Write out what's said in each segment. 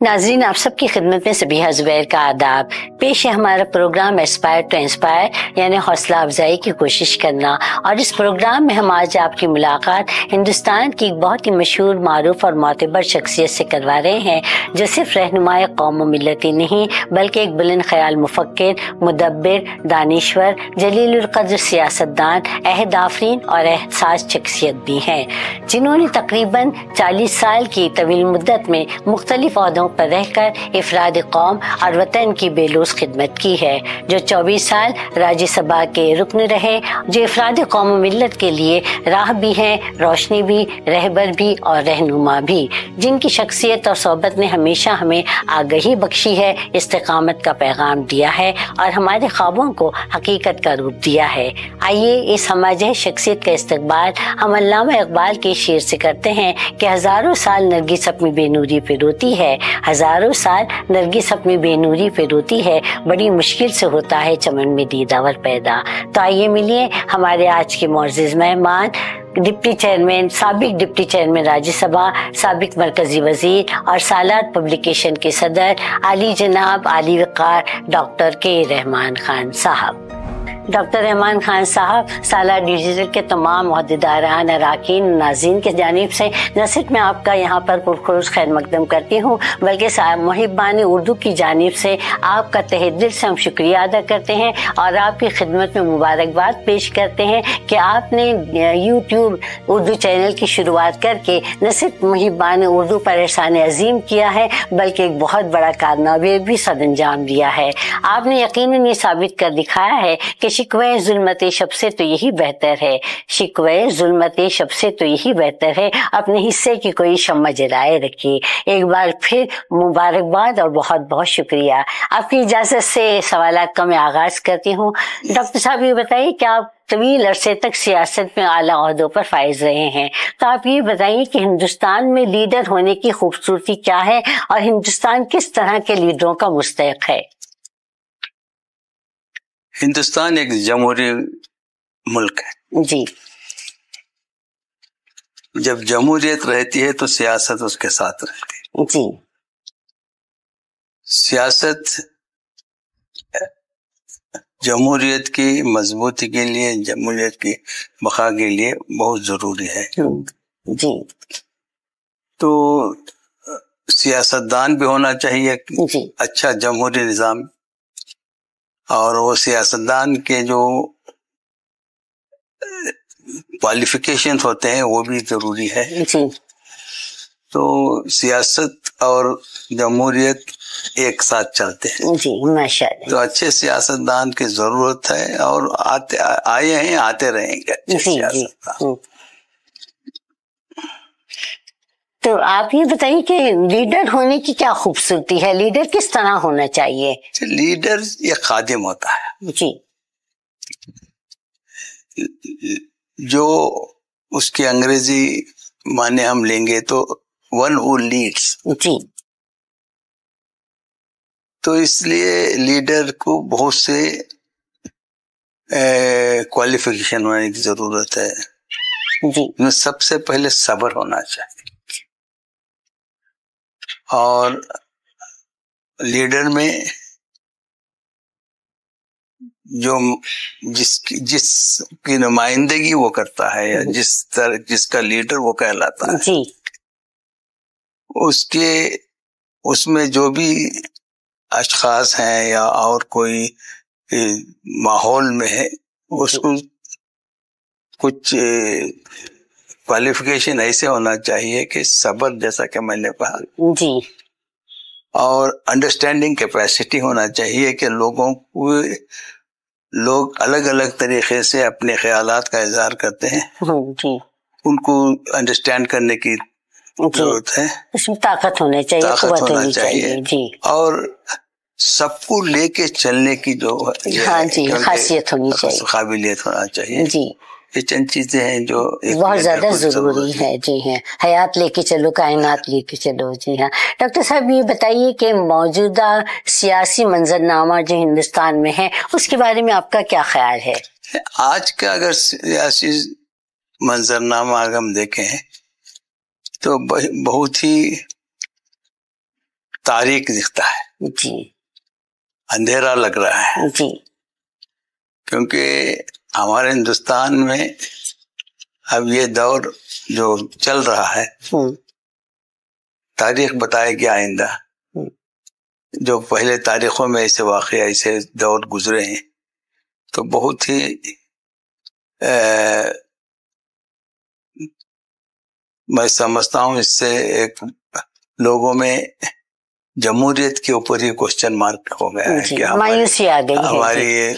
नाजरीन, आप सबकी खिदमत में सभी जुबैर का आदाब। पेश है हमारा प्रोग्राम एस्पायर टू इंस्पायर यानी हौसला अफजाई की कोशिश करना। और इस प्रोग्राम में हम आज आपकी मुलाकात हिंदुस्तान की एक बहुत ही मशहूर, मारूफ और मोतबर शख्सियत से करवा रहे हैं, जो सिर्फ़ रहनुमाय कौम मिलती नहीं, बल्कि एक बुलंद ख्याल मुफक्र मुदब्बिर, दानश्वर जलीलकद्र सियासतदान, अहद आफरीन और एहसास शख्सियत भी हैं, जिन्होंने तकरीबन चालीस साल की तवील मुद्दत में मुख्तलिफ़ जगहों पर रहकर इफराद कौम और वतन की बेलूस खिदमत की है, जो 24 साल राज्यसभा के रुकन रहे, जो इफराद कौम मिलत के लिए राह भी हैं, रोशनी भी, रहबर भी और रहनुमा भी, जिनकी शख्सियत और सोबत ने हमेशा हमें आगही बख्शी है, इस्तकामत का पैगाम दिया है और हमारे ख्वाबों को हकीकत का रूप दिया है। आइए इस हमारे शख्सियत का इस्तकबाल हम अल्लामा इकबाल के शेर से करते हैं कि हज़ारों साल नरगिस अपनी बेनूरी पे रोती है हज़ारों साल नरगिस अपनी बेनूरी पे रोती है, बड़ी मुश्किल से होता है चमन में दीदावर पैदा। तो आइए मिलिए हमारे आज के मोजिज मेहमान, डिप्टी चेयरमैन, सबक डिप्टी चेयरमैन राज्यसभा, सबक मरकजी वज़ीर और सालार पब्लिकेशन के सदर, आली जनाब, आली वकार, डॉक्टर के रहमान खान साहब। डॉक्टर रहमान खान साहब, साला डिजिटल के तमाम अहदेदारान अरकान, नाजीन की जानब से न सिर्फ़ मैं आपका यहाँ पर पुरखरुज खैर मकदम करती हूँ। बल्कि मुहिबान उर्दू की जानब से आपका तहे दिल से हम शुक्रिया अदा करते हैं और आपकी खिदमत में मुबारकबाद पेश करते हैं कि आपने यूट्यूब उर्दू चैनल की शुरुआत करके न सिर्फ़ मुहिबान उर्दू पर एहसान अजीम किया है, बल्कि एक बहुत बड़ा कारनामे भी सद अंजाम दिया है। आपने यकीन ये साबित कर दिखाया है कि शिकवे जुल्मत शब से तो यही बेहतर है। शिकवे जुल्मत शब से तो यही बेहतर है। अपने हिस्से की कोई शम्मा जलाए रखिए। एक बार फिर मुबारकबाद और बहुत बहुत शुक्रिया। आपकी इजाज़त से सवाल का मैं आगाज़ करती हूँ। डॉक्टर साहब, ये बताइए कि आप तवील अरसे तक सियासत में आला अहदों पर फायज रहे हैं? तो आप ये बताइए कि हिंदुस्तान में लीडर होने की खूबसूरती क्या है और हिंदुस्तान किस तरह के लीडरों का मुस्तक है? हिंदुस्तान एक जमहूरी मुल्क है। जी। जब जमहूरियत रहती है तो सियासत उसके साथ रहती है। जी। सियासत जमहूरियत की मजबूती के लिए जमहूरियत की बखा के लिए बहुत ज़रूरी है। जी। तो सियासतदान भी होना चाहिए। अच्छा जमहूरी निज़ाम और वो सियासतदान के जो क्वालिफिकेशन होते हैं वो भी ज़रूरी है। तो सियासत और जमहूरियत एक साथ चलते हैं। जी माशाल्लाह। तो अच्छे सियासतदान की ज़रूरत है और आते आए हैं आते रहेंगे अच्छे जी जी। सियासतदान। तो आप ये बताइए कि लीडर होने की क्या खूबसूरती है? लीडर किस तरह होना चाहिए? लीडर ये खादिम होता है। जी। जो उसकी अंग्रेज़ी माने हम लेंगे तो वन हु लीड्स। जी। तो इसलिए लीडर को बहुत से क्वालिफिकेशन होने की ज़रूरत है। जी। सबसे पहले सबर होना चाहिए। और लीडर में जो जिसकी जिसकी नुमाइंदगी वो करता है या जिस तरह जिसका लीडर वो कहलाता है। जी। उसके उसमें जो भी अशखास हैं या और कोई माहौल में है उसको कुछ क्वालिफिकेशन ऐसे होना चाहिए कि सबर जैसा कि मैंने कहा। जी। और अंडरस्टैंडिंग कैपेसिटी होना चाहिए कि लोगों को लोग अलग अलग तरीके से अपने ख्याल का इजहार करते हैं। हम्म, जी। उनको अंडरस्टैंड करने की ज़रूरत है। इसमें ताकत होने चाहिए ताकत होना चाहिए। चाहिए। जी। और सबको लेके चलने की जो हाँ जी, खासियत होनी चाहिए। काबिलियत होना चाहिए। जी। ये चंद चीज़ें हैं जो बहुत ज़्यादा ज़रूरी है जी हाँ। हयात लेके चलो कायनात लेके चलो जी हाँ। डॉक्टर साहब ये बताइए कि मौजूदा सियासी मंजरनामा जो हिंदुस्तान में है उसके बारे में आपका क्या ख्याल है? आज का अगर सियासी मंजरनामा अगर हम देखें तो बहुत ही तारीख दिखता है। जी। अंधेरा लग रहा है। जी। क्योंकि हमारे हिंदुस्तान में अब ये दौर जो चल रहा है हम्म, तारीख बताएगी आइंदा। हम्म। जो पहले तारीखों में ऐसे वाक़ ऐसे दौर गुजरे हैं तो बहुत ही अ, मैं समझता हूँ इससे एक लोगों में जमहूरियत के ऊपर ही क्वेश्चन मार्क हो गया है कि हमारी मायूसी आ गई है। हमारी ये,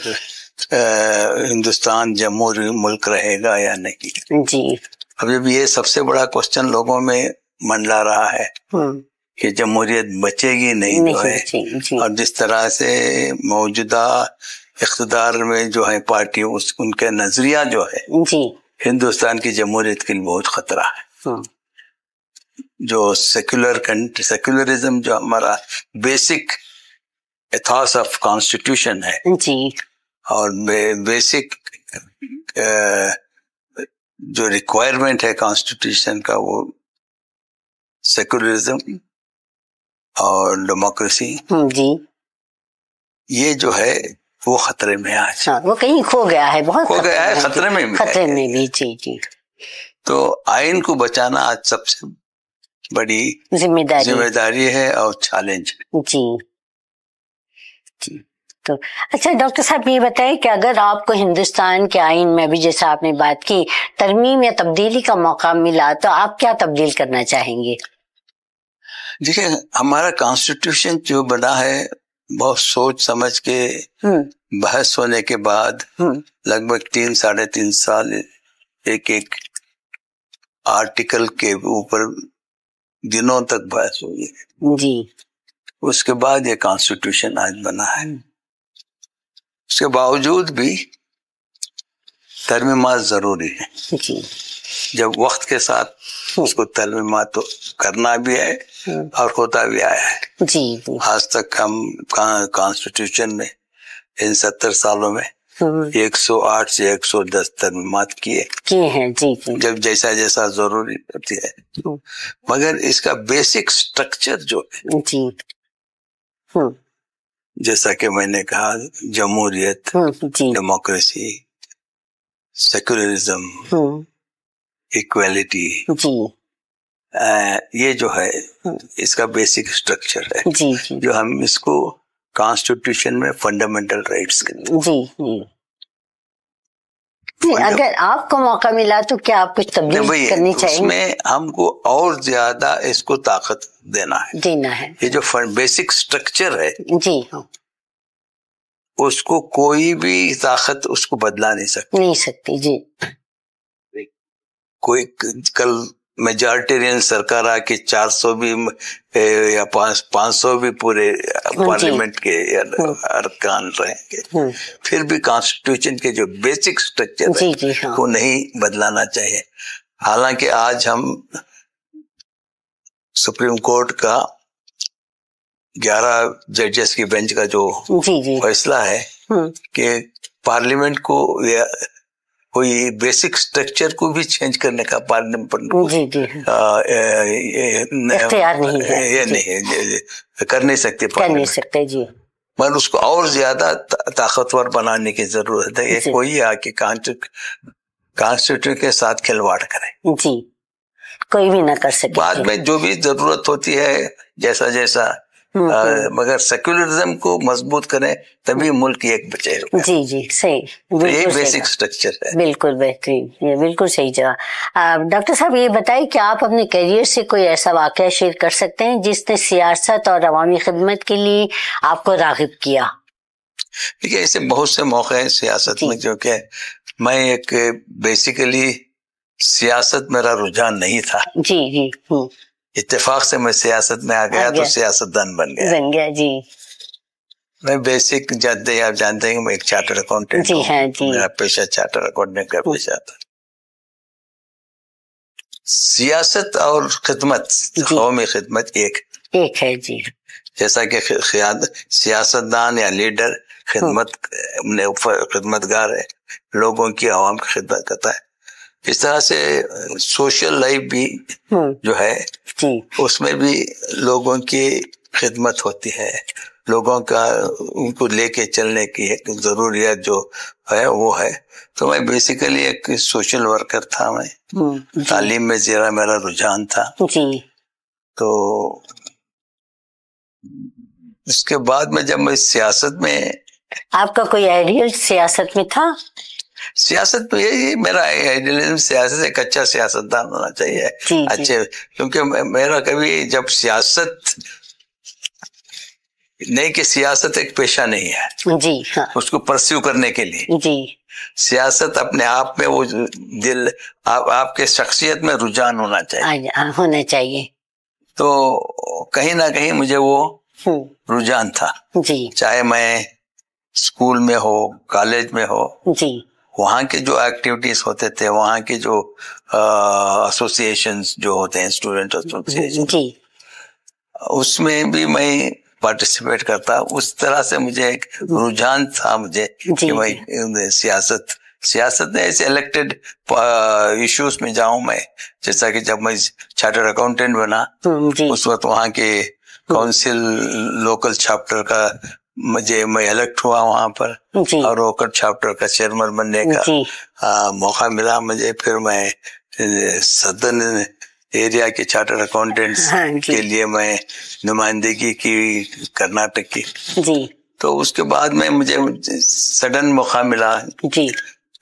हिंदुस्तान जमहूरी मुल्क रहेगा या नहीं? जी। जी अभी भी ये सबसे बड़ा क्वेश्चन लोगों में मंडला रहा है हम्म, कि जमहूरियत बचेगी नहीं जो है जी जी। और जिस तरह से मौजूदा इकतदार में जो है पार्टी उस उनके नज़रिया जो है जी। हिंदुस्तान की जमहूरियत के लिए बहुत खतरा है। हम्म, जो सेक्युलर कंट्री सेक्युलरिज्म जो हमारा बेसिक एथॉस ऑफ़ कॉन्स्टिट्यूशन है जी। और बेसिक जो रिक्वायरमेंट है कॉन्स्टिट्यूशन का वो सेक्युलरिज्म और डेमोक्रेसी हम्म, जी। ये जो है वो खतरे में है आज। हाँ वो कहीं खो गया है बहुत खो गया है, खतरे में भी खतरे में भी जी जी। तो आइन को बचाना आज सबसे बड़ी ज़िम्मेदारी। ज़िम्मेदारी है और चैलेंज जी। जी। तो। अच्छा डॉक्टर साहब ये बताएँ कि अगर आपको हिंदुस्तान के आइन में भी जैसे आपने बात की तरमीम या तब्दीली का मौका मिला तो आप क्या तब्दील करना चाहेंगे? देखिए हमारा कॉन्स्टिट्यूशन जो बना है बहुत सोच समझ के हम्म। बहस होने के बाद हम्म। लगभग तीन साढ़े तीन साल एक एक आर्टिकल के ऊपर दिनों तक बहस हुई है। जी। उसके बाद ये कॉन्स्टिट्यूशन आज बना है। उसके बावजूद भी तरमीमात ज़रूरी है। जब वक्त के साथ उसको तरमीमात तो करना भी है हम्म, और होता भी आया है। जी आज तक हम कॉन्स्टिट्यूशन में इन सत्तर सालों में हम्म, 108 से 110 तरमीमात किए। किए हैं जी जब जैसा जैसा ज़रूरी होती है। हम्म, मगर इसका बेसिक स्ट्रक्चर जो है जी। हम्म। जैसा कि मैंने कहा जमहूरियत डेमोक्रेसी सेक्युलरिज्म इक्वेलिटी ये जो है इसका बेसिक स्ट्रक्चर है। जी जी। जो हम इसको कॉन्स्टिट्यूशन में फंडामेंटल राइट्स कहते हैं। अगर आपको मौका मिला तो क्या आप कुछ तब्दील करनी चाहिए? उसमें हमको और ज़्यादा इसको ताकत देना है। देना है। ये जो बेसिक स्ट्रक्चर है जी हाँ। उसको कोई भी ताकत उसको बदला नहीं सकती। नहीं सकती जी। कोई कल मेजॉरिटेरियन सरकार आके 400 भी या पाँच सौ भी पूरे पार्लियामेंट के अरकान रहेंगे। हम्म, फिर भी कॉन्स्टिट्यूशन के जो बेसिक स्ट्रक्चर है हाँ। को नहीं बदलाना चाहिए। हालाँकि आज हम सुप्रीम कोर्ट का 11 जजेस की बेंच का जो फैसला है कि पार्लियामेंट को या कोई बेसिक स्ट्रक्चर को भी चेंज करने का पार्लियामेंट जी जी इख्तियार नहीं है, ये नहीं कर नहीं सकते कर नहीं सकते जी। मगर उसको और ज़्यादा ताकतवर बनाने की ज़रूरत है। जी। कोई आके कॉन्स्टिट्यूशन के साथ खिलवाड़ करे। जी। कोई भी ना कर सके। बाद में जो भी ज़रूरत होती है जैसा जैसा आ, मगर सेक्युलरिज्म को मज़बूत करें तभी मुल्क एक बचेगा जी जी सही। तो ये बेसिक स्ट्रक्चर है। बिल्कुल बेहतरीन ये बिल्कुल सही आ, डॉक्टर साहब ये बताइए कि आप अपने करियर से कोई ऐसा वाकया शेयर कर सकते हैं जिसने सियासत और अवामी खिदमत के लिए आपको रागिब किया? है ऐसे बहुत से मौके हैं सियासत में जो कि मैं एक बेसिकली सियासत मेरा रुझान नहीं था। जी जी हम्म, इत्तेफाक से मैं सियासत में आ गया आ तो सियासतदान बन गया। बन गया जी। मैं बेसिक जानते आप जानते हैं मैं एक चार्टर अकाउंटेंट जी हाँ, जी। मेरा पेशा चार्टर अकाउंटेंट का पेशा था। सियासत और खिदमत। कौमी खिदमत एक। एक है जी। जैसा कि सियासतदान या लीडर खिदमत ने खिदमतगार है लोगों की आवाम की खिदमत करता है। इस तरह से सोशल लाइफ भी हम्म, जो है उसमें भी लोगों की खिदमत होती है। लोगों का उनको लेके चलने की एक जरूरियत जो है वो है। तो मैं बेसिकली एक सोशल वर्कर था मैं। हम्म, तालीम में जरा मेरा रुझान था। तो उसके बाद में जब मैं सियासत में आपका कोई आइडियल सियासत में था? सियासत में यही मेरा आइडियलिज्म सियासत एक अच्छा सियासतदान होना चाहिए। जी। अच्छे क्योंकि मेरा कभी जब सियासत नहीं कि सियासत एक पेशा नहीं है जी हाँ। उसको परस्यू करने के लिए। जी। सियासत अपने आप में वो दिल आप, आपके शख्सियत में रुझान होना चाहिए। आ- आ- होना चाहिए। तो कहीं ना कहीं मुझे वो हम्म, रुझान था। जी। चाहे मैं स्कूल में हो कॉलेज में हो जी। वहाँ के जो एक्टिविटीज़ होते थे वहाँ के जो एसोसिएशन जो होते हैं स्टूडेंट एसोसिएशन उसमें भी मैं पार्टिसिपेट करता। उस तरह से मुझे एक रुझान था मुझे कि मैं सियासत सियासत में ऐसे इलेक्टेड इश्यूज़ में जाऊँ मैं। जैसा कि जब मैं चार्टर अकाउंटेंट बना हम्म, उस वक्त वहाँ के काउंसिल लोकल चैप्टर का मुझे मैं इलेक्ट हुआ वहाँ पर और लोकल चैप्टर का चेयरमैन बनने का आ, मौका मिला मुझे फिर मैं सदन एरिया के चार्टर अकाउंटेंट्स हाँ के लिए मैं नुमाइंदगी की कर्नाटक की। जी। तो उसके बाद में मुझे सडन मौका मिला। जी।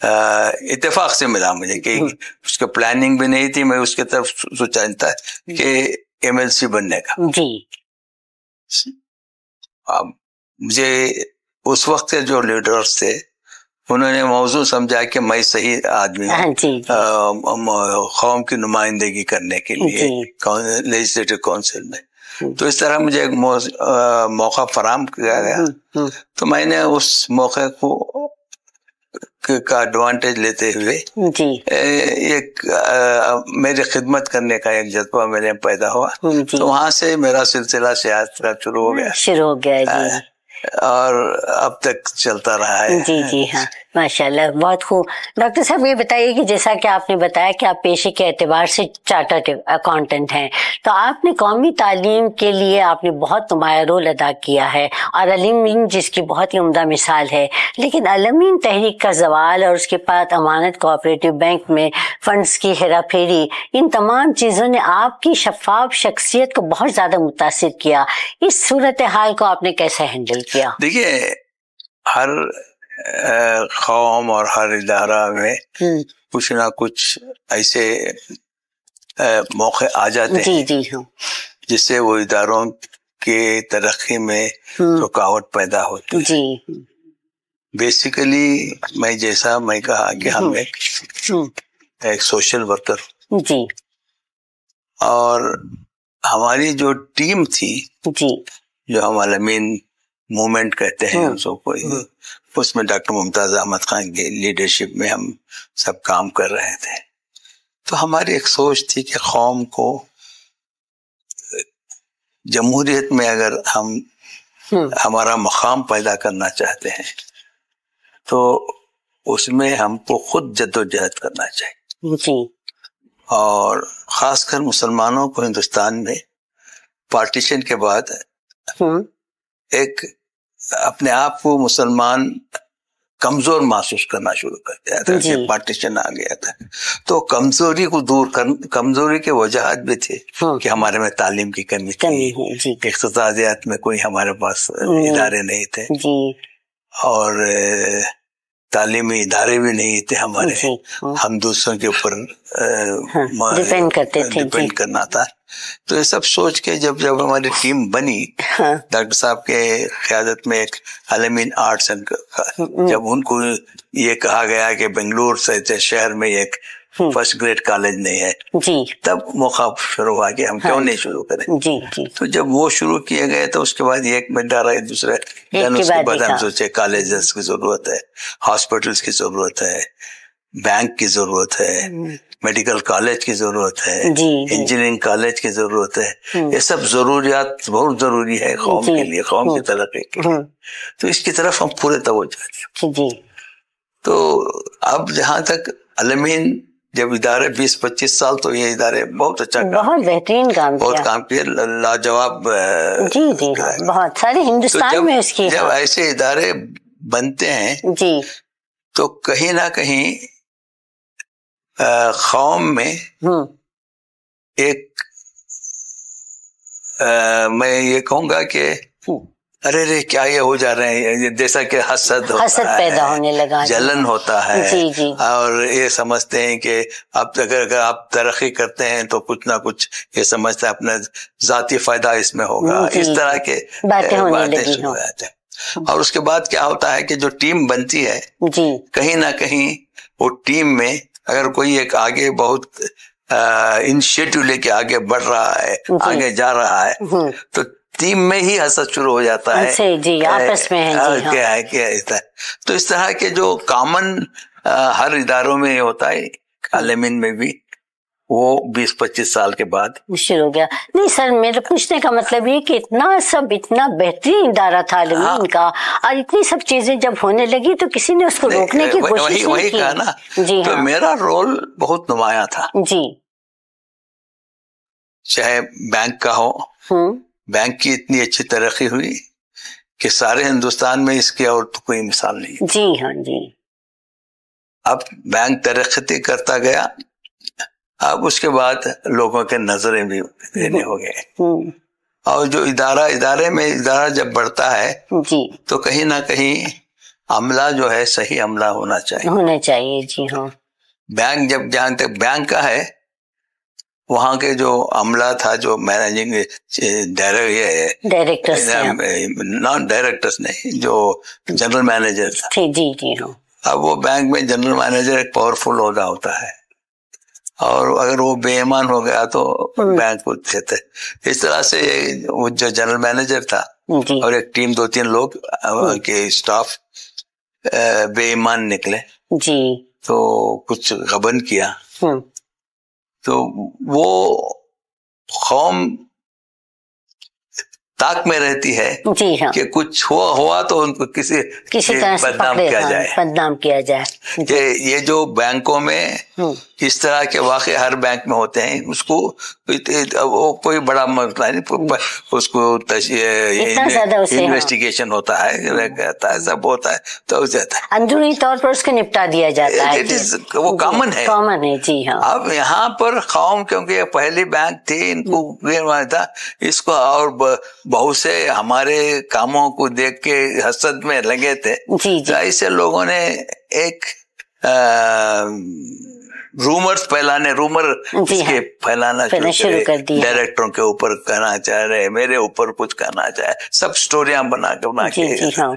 आ, इत्तेफाक से मिला मुझे कि उसके प्लानिंग भी नहीं थी मैं उसके तरफ़ सोचा था कि एमएलसी बनने का। जी। अब मुझे उस वक्त के जो लीडर्स थे उन्होंने मौजूद समझा कि मैं सही आदमी हूँ। कौम की नुमाइंदगी करने के लिए। लेजिस्लेटिव काउंसिल में। तो इस तरह मुझे एक मौका फराम किया गया। हम्म, हम्म, तो मैंने उस मौके को का एडवांटेज लेते हुए जी। एक मेरी खिदमत करने का एक जज्बा मेरे पैदा हुआ। हम्म, तो वहाँ से मेरा सिलसिला सियासत का शुरू हो गया। शुरू हो गया जी। और अब तक चलता रहा है। जी जी हाँ। माशाल्लाह, बहुत खूब। डॉक्टर साहब, ये बताइए कि जैसा कि आपने बताया कि आप पेशे के एतबार से चार्टर्ड अकाउंटेंट हैं तो आपने कौमी तालीम के लिए आपने बहुत नुमाया रोल अदा किया है, और अलमीन जिसकी बहुत ही उम्दा मिसाल है, लेकिन अलमीन तहरीक का जवाल और उसके बाद अमानत कोऑपरेटिव बैंक में फंड्स की हेरा फेरी इन तमाम चीज़ों ने आपकी शफाफ शख्सियत को बहुत ज़्यादा मुतासर किया। इस सूरत हाल को आपने कैसे हैंडल किया देखिए हर कौम और हर इदारा में हम्म, कुछ ना कुछ ऐसे मौके आ जाते जी हैं। जी हाँ। जिससे वो इदारों के तरक्की में हम्म, रुकावट पैदा होती है। जी। बेसिकली मैं जैसा मैं कहा कि हम एक हम्म, एक सोशल वर्कर जी। और हमारी जो टीम थी जी। जो हम अलमीन मूवमेंट कहते हैं हम्म, उसको उसमें डॉक्टर मुमताज़ अहमद खान की लीडरशिप में हम सब काम कर रहे थे। तो हमारी एक सोच थी कि कौम को जमहूरियत में अगर हम हम्म, हमारा मकाम पैदा करना चाहते हैं तो उसमें हमको खुद जद्दोजहद करना चाहिए। और खासकर मुसलमानों को हिंदुस्तान में पार्टीशन के बाद एक अपने आप को मुसलमान कमज़ोर महसूस करना शुरू कर दिया था जी। पार्टीशन आ गया था। तो कमज़ोरी को दूर कर कमज़ोरी के वजहत भी थे हाँ। कि हमारे में तालीम की कमी थी। है इख्तियात में कोई हमारे पास हम्म। इदारे नहीं थे। जी। और तालीमी इदारे भी नहीं थे हमारे। हाँ, हम दूसरों के ऊपर हाँ, करते थे, डिपेंड करना था। तो ये सब सोच के जब जब हमारी टीम बनी हाँ, डॉक्टर साहब के क्यादत में एक अलमीन आर्ट्स एंड जब उनको ये कहा गया कि बेंगलुरु से शहर में एक फ़र्स्ट ग्रेड कॉलेज नहीं है जी। तब मौका शुरू हुआ कि हम क्यों नहीं शुरू करें। जी जी। तो जब वो शुरू किए गए तो उसके बाद एक में डाला दूसरे उसके बाद बाद हम हाँ। सोचे कॉलेजेस की ज़रूरत है हॉस्पिटल्स की ज़रूरत है बैंक की ज़रूरत है मेडिकल कॉलेज की ज़रूरत है। इंजीनियरिंग कॉलेज की ज़रूरत है। ये सब जरूरियात बहुत ज़रूरी है कौम के लिए कौम की तरक्की के लिए हम्म, तो इसकी तरफ़ हम पूरे तवज्जो दें तो अब जहाँ तक अलमीन जब इदारे 20-25 साल तो ये इदारे बहुत अच्छा काम बहुत बेहतरीन काम बहुत काम किए लाजवाब जी जी बहुत सारे तो हिंदुस्तान जब में उसकी जब ऐसे इदारे बनते हैं जी। तो कहीं ना कहीं कौम में हम्म एक अ, मैं ये कहूँगा कि हम्म, अरे रे क्या ये हो जा रहे हैं? ये जैसा कि हसद होता हसद है, पैदा होने लगा जलन होता है। जी, जी। और ये समझते हैं कि अब तक अगर आप तरक्की करते हैं तो कुछ ना कुछ ये समझते हैं अपना जाती फ़ायदा इसमें होगा। इस तरह के बातें होने बातें लगी शुरू हो। जाते हैं और उसके बाद क्या होता है कि जो टीम बनती है जी। कहीं ना कहीं वो टीम में अगर कोई एक आगे बहुत इनिशिएटिव लेके आगे बढ़ रहा है आगे जा रहा है तो टीम में ही हंसा शुरू हो जाता है जी, आपस में है, जी, हाँ। क्या है क्या है। तो इस तरह के जो कॉमन हर इदारों में होता है आलमीन में भी वो 20-25 साल के बाद। शुरू हो गया। नहीं सर मेरे पूछने का मतलब ये कि इतना सब इतना बेहतरीन इदारा था हाँ। का और इतनी सब चीज़ें जब होने लगी तो किसी ने उसको रोकने की कोशिश वही, वही कहा ना जी तो हाँ। मेरा रोल बहुत नुमाया था। जी। चाहे बैंक का हो हम्म। बैंक की इतनी अच्छी तरक्की हुई कि सारे हिंदुस्तान में इसकी और तो कोई मिसाल नहीं। जी हाँ जी। अब बैंक तरक्की करता गया अब उसके बाद लोगों के नज़रें भी देने हो गए। हम्म। और जो इदारा इदारे में इदारा जब बढ़ता है जी। तो कहीं ना कहीं अमला जो है सही अमला होना चाहिए। होना चाहिए जी हाँ। बैंक जब जहाँ तक बैंक का है वहाँ के जो अमला था जो मैनेजिंग डायरेक्टर डायरेक्टर से नॉन डायरेक्टर्स नहीं जो जनरल मैनेजर था। जी जी हाँ। अब वो बैंक में जनरल मैनेजर एक पावरफुल होदा होता है। और अगर वो बेईमान हो गया तो बैंक को देते इस तरह से वो जो जनरल मैनेजर था और एक टीम दो तीन लोग के स्टाफ बेईमान निकले। जी। तो कुछ गबन किया। हम्म। तो वो कौम ताक में रहती है जी हाँ। कि कुछ हुआ हुआ तो उनको किसी किसी तरह से बदनाम किया हाँ, जाए। बदनाम किया जाए। कि ये जो बैंकों में हम्म। इस तरह के वाक़े हर बैंक में होते हैं उसको वो कोई बड़ा मसला नहीं उसको उसे, हाँ। इन्वेस्टिगेशन होता है कहता है सब होता है तो हो जाता है। अंदरूनी तौर पर उसको निपटा दिया जाता है It is- वो कॉमन है। कॉमन है जी हाँ। अब यहाँ पर कौम क्योंकि पहली बैंक थी इनको था इसको और बहुत से हमारे कामों को देख के हसद में लगे थे। जी जी। तो ऐसे लोगों ने एक रूमर्स फैलाने रूमर इसके हाँ। फैलाना फैलाना शुरू कर। दिया। डायरेक्टरों के ऊपर कहना चाह रहे मेरे ऊपर कुछ कहना चाहे। सब स्टोरियाँ बना के बना जी जी के हाँ।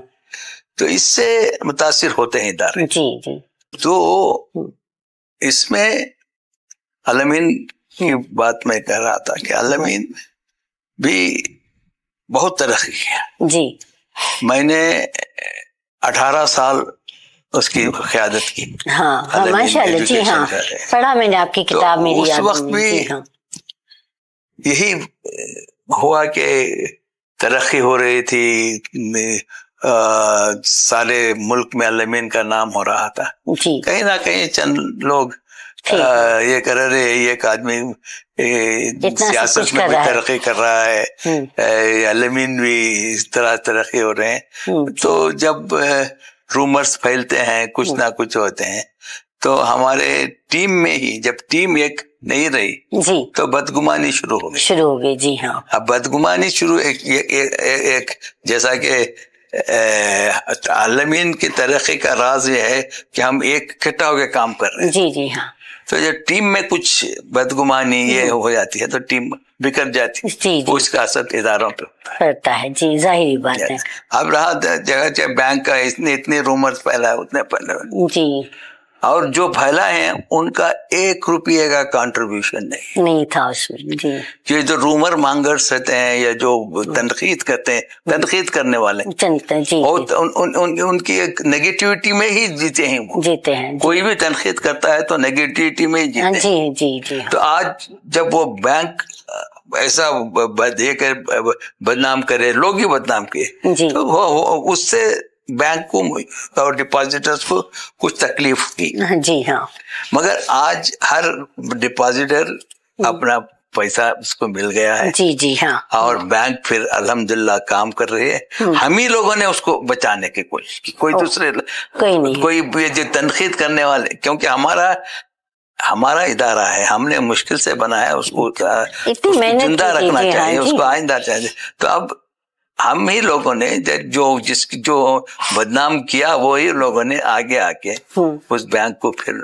तो इससे मुतासिर होते हैं इदारे। जी जी। तो हम्म। इसमें अलमीन की बात मैं कह रहा था कि अलमीन भी बहुत तरक्की किया जी। मैंने 18 साल उसकी क्यादत की। हाँ हाँ अलग माशाल्लाह जी हाँ। का। पढ़ा मैंने आपकी किताब तो किताब मेरी उस वक्त भी हाँ। यही हुआ कि तरक्की हो रही थी अ, सारे मुल्क में अलमीन का नाम हो रहा था। कहीं ना कहीं चंद लोग ये कर रहे हैं ये एक आदमी सियासत में भी तरक्की कर रहा है हम्म, अलमीन भी इस तरह तरक्की हो रहे हैं। हम्म, तो जब रूमर्स फैलते हैं कुछ ना कुछ होते हैं तो हमारे टीम में ही जब टीम एक नहीं रही जी। तो बदगुमानी शुरू हो गई। शुरू हो गई जी हाँ। अब बदगुमानी शुरू एक एक, एक, एक, एक जैसा कि आलमीन की तरक्की का राज ये है कि हम एक इकट्ठा होकर काम कर रहे हैं। जी जी हाँ। तो जब टीम में कुछ बदगुमानी ये हो जाती है तो टीम बिखर जाती है। जी जी। उसका असर इधारों पे होता है। पड़ता है। जी ज़ाहिर बात है। अब रहा जगह जगह बैंक का इतने इतने रूमर्स फैला है उतने फैला जी। और जो फैला है उनका एक रुपये का कंट्रीब्यूशन नहीं। नहीं था उसमें जी। ये जो रूमर मांगर्स रहते हैं या जो तनकीद करते हैं तनकीद करने वाले जी और जी, उन, उन, उन, उनकी एक नेगेटिविटी में ही जीते हैं वो। जीते हैं जी। कोई भी तनकीद करता है तो नेगेटिविटी में ही जीते हैं। जी जी जी। तो आज जब वो बैंक ऐसा ब- ब- ये कर ब- बदनाम करे लोग ही बदनाम किए तो उससे बैंक को और डिपॉजिटर्स को कुछ तकलीफ़ की। हाँ, जी हाँ। मगर आज हर डिपॉजिटर अपना पैसा उसको मिल गया है। जी जी हाँ। और बैंक फिर अल्हम्दुलिल्लाह काम कर रही है। हम ही लोगों ने उसको बचाने की कोशिश की। कोई दूसरे कोई नहीं। कोई जो तनखीद करने वाले क्योंकि हमारा हमारा इदारा है। हमने मुश्किल से बनाया उसको उसको ज़िंदा रखना हाँ, चाहिए उसको आइंदा चाहिए। तो अब हम ही लोगों ने जो जिस जो बदनाम किया वो ही लोगों ने आगे आके हम्म। उस बैंक को फिर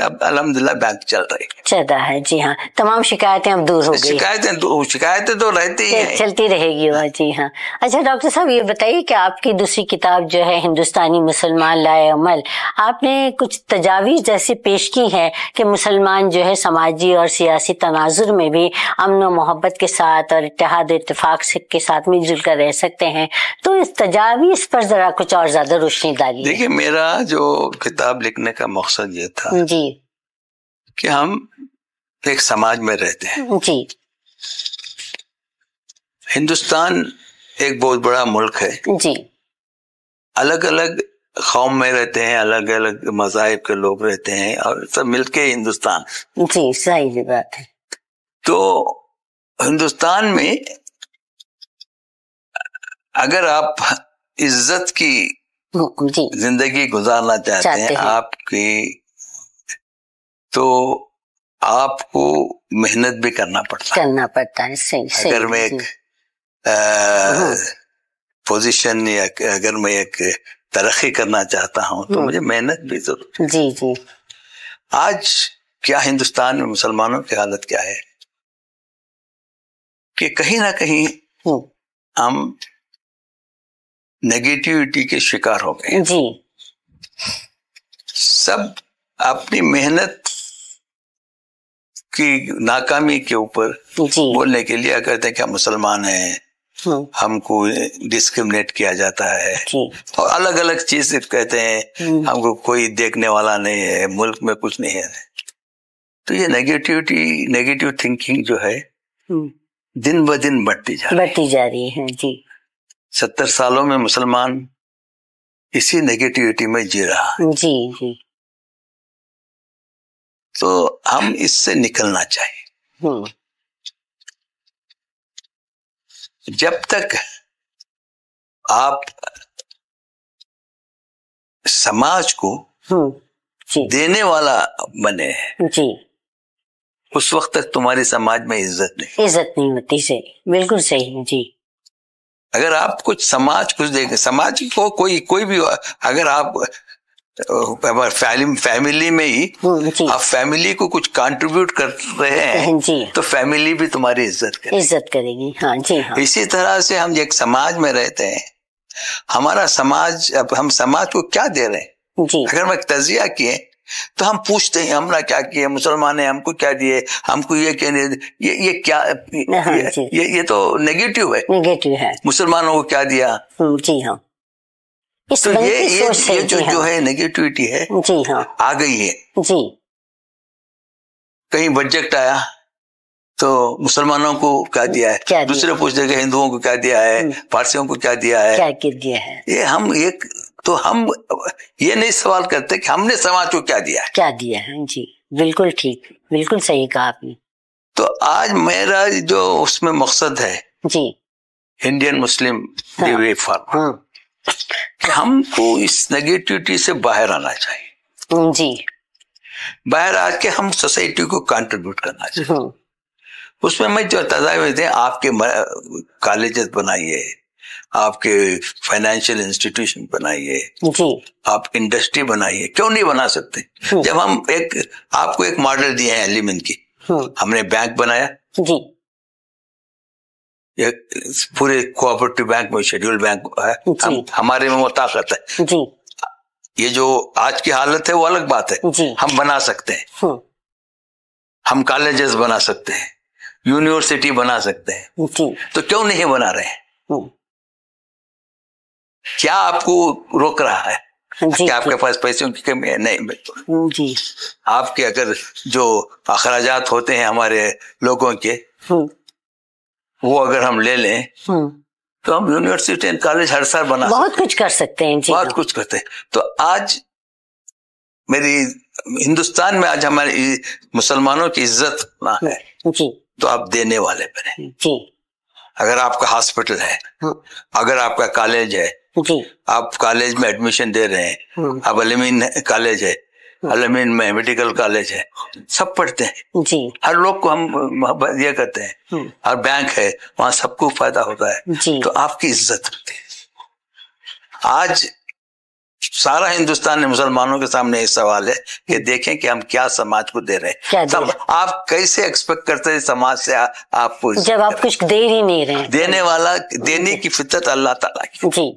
अब अल्हम्दुलिल्लाह बैंक चल रही चल रहा है जी हाँ। तमाम शिकायतें अब दूर हो गई। शिकायतें शिकायतें तो रहती ही हैं। चलती रहेगी वह जी हाँ। अच्छा डॉक्टर साहब ये बताइए कि आपकी दूसरी किताब जो है हिंदुस्तानी मुसलमान लाए अमल आपने कुछ तजावीज जैसी पेश की है कि मुसलमान जो है समाजी और सियासी तनाजुर में भी अमन मोहब्बत के साथ और इतिहाद इतफाक के साथ मिलजुल कर रह सकते हैं। तो इस तजावीज पर जरा कुछ और ज़्यादा रोशनी डालिए। देखिए मेरा जो किताब लिखने का मकसद ये था जी। कि हम एक समाज में रहते हैं। जी। हिंदुस्तान एक बहुत बड़ा मुल्क है। जी। अलग अलग कौम में रहते हैं अलग अलग मजाहब के लोग रहते हैं और सब मिलके हिंदुस्तान। जी सही बात है। तो हिंदुस्तान में अगर आप इज़्ज़त की ज़िंदगी गुजारना चाहते, चाहते हैं। हैं। आपकी तो आपको मेहनत भी करना पड़ता है। करना पड़ता है सही सही। अगर मैं एक पोजीशन या अगर मैं एक तरक्की करना चाहता हूँ तो हम्म। मुझे मेहनत भी ज़रूर जी जी। आज क्या हिंदुस्तान में मुसलमानों की हालत क्या है? कि कहीं ना कहीं हम्म, हम नेगेटिविटी के शिकार हो गए। जी। सब अपनी मेहनत की नाकामी के ऊपर बोलने के लिए कहते हैं कि हम मुसलमान हैं। हम्म, हमको डिस्क्रिमिनेट किया जाता है। और अलग अलग चीज़ कहते हैं हम्म, हमको कोई देखने वाला नहीं है मुल्क में कुछ नहीं है। तो ये नेगेटिविटी नेगेटिव थिंकिंग जो है हम्म, दिन ब दिन बढ़ती जा रही है। बढ़ती जा रही है जी। सत्तर सालों में मुसलमान इसी नेगेटिविटी में जी रहा है। जी जी। तो हम इससे निकलना चाहिए। हम्म, जब तक आप समाज को हम्म, जी। देने वाला बने हैं जी। उस वक्त तक तुम्हारी समाज में इज़्ज़त नहीं इज़्ज़त नहीं होती सही बिल्कुल सही है जी। अगर आप कुछ समाज कुछ देखें समाज को कोई कोई भी अगर आप फैमिली फैमिली में ही हम्म, आप फैमिली को कुछ कंट्रीब्यूट कर रहे हैं तो फैमिली भी तुम्हारी इज़्ज़त करे इज़्ज़त करेगी। हाँ जी हाँ। इसी तरह से हम एक समाज में रहते हैं। हमारा समाज अब हम समाज को क्या दे रहे हैं? जी। अगर हम एक तजिया किए तो हम पूछते हैं हमने क्या किए मुसलमान ने हमको क्या दिए? हमको ये क्या नहीं ये ये क्या हाँ, ये, ये ये तो नेगेटिव है। नेगेटिव है। मुसलमानों को क्या दिया? हम्म, जी हाँ। इस तो ये ये, ये जो जी जो हाँ है नेगेटिविटी है जी हाँ। आ गई है। जी। कहीं बजट आया तो मुसलमानों को क्या दिया है? दिया? दूसरे पूछते कि हिंदुओं को क्या दिया है? हम्म। पारसियों को क्या दिया है? क्या दिया है? ये हम एक तो हम ये नहीं सवाल करते कि हमने समाज को क्या दिया है। क्या दिया है? जी बिल्कुल ठीक बिल्कुल सही कहा आपने। तो आज मेरा जो उसमें मकसद है जी। इंडियन मुस्लिम हाँ। हाँ। कि हमको इस नेगेटिविटी से बाहर आना चाहिए। जी। बाहर आके हम सोसाइटी को कंट्रीब्यूट करना चाहिए। हम्म, उसमें मैं जो तजावीज है आपके कॉलेजेस बनाइए आपके फाइनेंशियल इंस्टीट्यूशन बनाइए। आप इंडस्ट्री बनाइए। क्यों नहीं बना सकते? हम्म। जब हम एक आपको एक मॉडल दिए हैं एलिमेंट की। हम्म, हमने बैंक बनाया। पूरे कोऑपरेटिव बैंक में शेड्यूल बैंक है। हम हमारे में वो ताकत है। ये जो आज की हालत है वो अलग बात है। हम बना सकते हैं। हम्म, हम कॉलेजेस बना सकते हैं। यूनिवर्सिटी बना सकते हैं। तो क्यों नहीं बना रहे हैं? क्या आपको रोक रहा है? क्या आपके पास पैसों की कमी है? नहीं हम्म, जी। आपके अगर जो अखराज होते हैं हमारे लोगों के हम्म, वो अगर हम ले लें हम्म, तो हम यूनिवर्सिटी एंड कॉलेज हर साल बना बहुत कुछ कर सकते हैं जी। बहुत। कुछ करते हैं। तो आज मेरी हिंदुस्तान में आज हमारे मुसलमानों की इज़्ज़त ना है जी। तो आप देने वाले बने। जी। अगर आपका हॉस्पिटल है हाँ, अगर आपका कॉलेज है जी आप कॉलेज में एडमिशन दे रहे हैं हाँ, अब अलमीन कॉलेज है अलमीन में मेडिकल कॉलेज है सब पढ़ते हैं। जी। हर लोग को हम ये करते हैं। हम्म, और बैंक है वहाँ सबको फ़ायदा होता है। जी। तो आपकी इज़्ज़त। आज सारा हिंदुस्तान मुसलमानों के सामने ये सवाल है कि देखें कि हम क्या समाज को दे रहे हैं। सब आप कैसे एक्सपेक्ट करते हैं समाज से आ, आपको जब आप कुछ दे ही नहीं रहे देने वाला देने की फितरत अल्लाह ताला की। जी।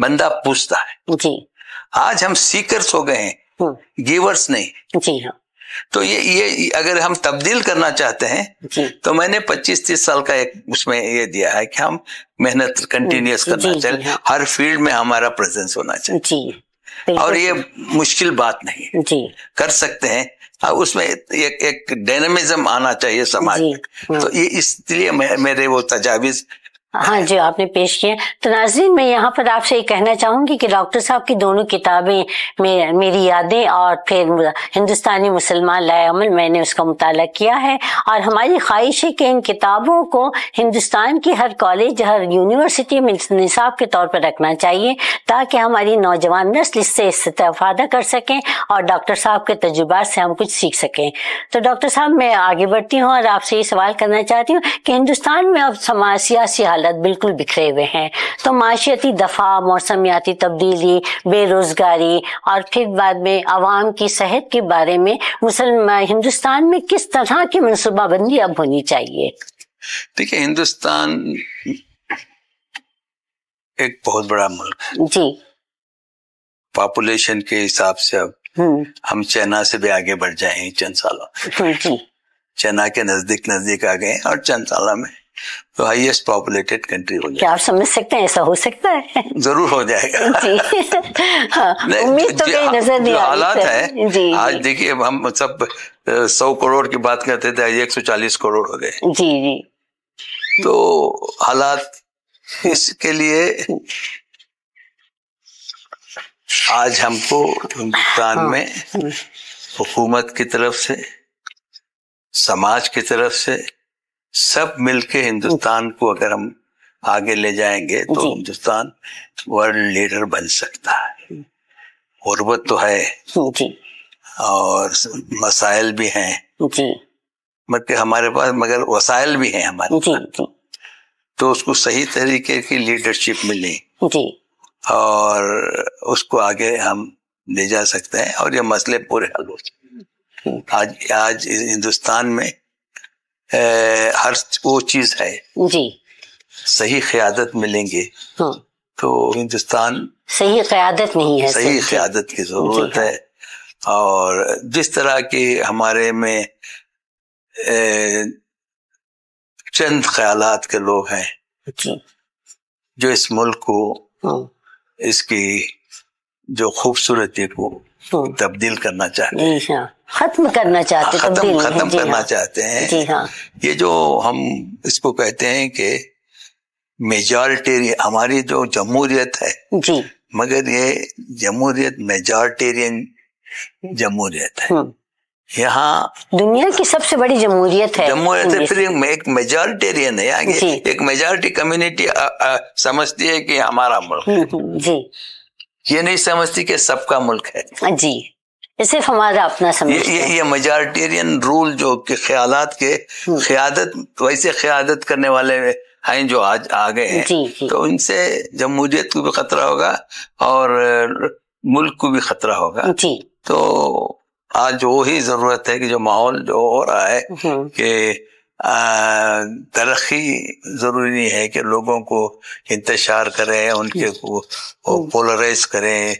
बंदा पूछता है जी। आज हम सीकर्स हो गए हैं हम्म, गिवर्स नहीं। जी हाँ। तो ये ये अगर हम तब्दील करना चाहते हैं जी। तो मैंने 25-30 साल का एक उसमें ये दिया है कि हम मेहनत कंटिन्यूस करना चाहिए हाँ। हर फ़ील्ड में हमारा प्रेजेंस होना चाहिए। जी और ये मुश्किल बात नहीं जी। कर सकते हैं। और उसमें एक एक डायनामिज्म आना चाहिए समाज में। हाँ। तो ये इसलिए मेरे वो तजावीज हाँ जी आपने पेश किए तो नाजरीन मैं यहाँ पर आपसे ये कहना चाहूँगी कि डॉक्टर साहब की दोनों किताबें मे, मेरी यादें और फिर हिंदुस्तानी मुसलमान लाए मैंने उसका मुताल किया है। और हमारी ख्वाहिश है कि इन किताबों को हिंदुस्तान की हर कॉलेज हर यूनिवर्सिटी में निसाब के तौर पर रखना चाहिए ताकि हमारी नौजवान नस्ल इससे इस्तेफादा कर सकें और डॉक्टर साहब के तजुर्बात से हम कुछ सीख सकें। तो डॉक्टर साहब मैं आगे बढ़ती हूँ और आपसे ये सवाल करना चाहती हूँ कि हिंदुस्तान में अब समाज सियासी हालत बिल्कुल बिखरे हुए हैं। तो माशियती दफ़ा मौसमियाती तब्दीली बेरोजगारी और फिर बाद में आवाम की सेहत के बारे में मुसलमान हिंदुस्तान में किस तरह की मनसूबाबंदी अब होनी चाहिए? देखिए हिंदुस्तान एक बहुत बड़ा मुल्क है। जी। पॉपुलेशन के हिसाब से अब हम्म। हम चाइना से भी आगे बढ़ जाए चंद सालों। चाइना के नज़दीक नज़दीक आ गए और चंद सालों में तो हाईएस्ट पॉपुलेटेड कंट्री हो जाए क्या आप समझ सकते हैं? ऐसा हो सकता है? ज़रूर हो जाएगा। जी। हाँ उम्मीद तो कहीं नज़र नहीं आ रही हालात है जी आज देखिए हम सब सौ करोड़ की बात करते थे एक सौ चालीस करोड़ हो गए। जी जी। तो हालात इसके लिए आज हमको हिंदुस्तान हाँ। में हुकूमत की तरफ़ से समाज की तरफ़ से सब मिलके हिंदुस्तान को अगर हम आगे ले जाएँगे तो हिंदुस्तान वर्ल्ड लीडर बन सकता है। गुर्बत तो है। और मसाइल भी हैं। मतलब हमारे पास मगर वसाइल भी हैं हमारे जी तो उसको सही तरीके की लीडरशिप मिले। और उसको आगे हम ले जा सकते हैं। और ये मसले पूरे हल हो सकते हैं। आज आज हिंदुस्तान में हर वो चीज़ है। जी। सही क्यादत मिलेंगे। हाँ। तो हिंदुस्तान सही क्यादत नहीं है सही क्यादत की ज़रूरत हाँ। है। और जिस तरह की हमारे में ए, चंद ख्यालात के लोग हैं। जो इस मुल्क को हाँ। इसकी जो खूबसूरती को तब्दील करना चाहते हैं। हाँ। खत्म करना चाहते हैं खत्म खत्म करना हाँ। चाहते हैं। जी हाँ। ये जो हम इसको कहते हैं कि मेजॉरिटेरियन हमारी जो जमहूरियत है जी। मगर ये जमहूरियत मेजॉरिटेरियन जमहूरियत है। हम्म। यहाँ दुनिया की सबसे बड़ी जमहूरियत है। जमहूरियत है फिर एक- एक मेजॉरिटेरियन है। यहाँ एक मेजॉरिटी कम्युनिटी समझती है कि हमारा मुल्क हम्म, हम्म, जी। ये नहीं समझती कि सबका मुल्क है। जी ये सिर्फ़ हमारा अपना समझ ये ये ये मेजॉरिटेरियन रूल जो कि ख्यालात के हम्म। ख्यादत वैसे ख्यादत करने वाले हैं जो आज आ गए हैं। जी जी। तो इनसे जमहूरियत को भी खतरा होगा और मुल्क को भी खतरा होगा। जी। तो आज वही ज़रूरत है कि जो माहौल जो हो रहा है हम्म, कि तरक्की ज़रूरी नहीं है कि लोगों को इंतज़ार करें उनके को पोलराइज करें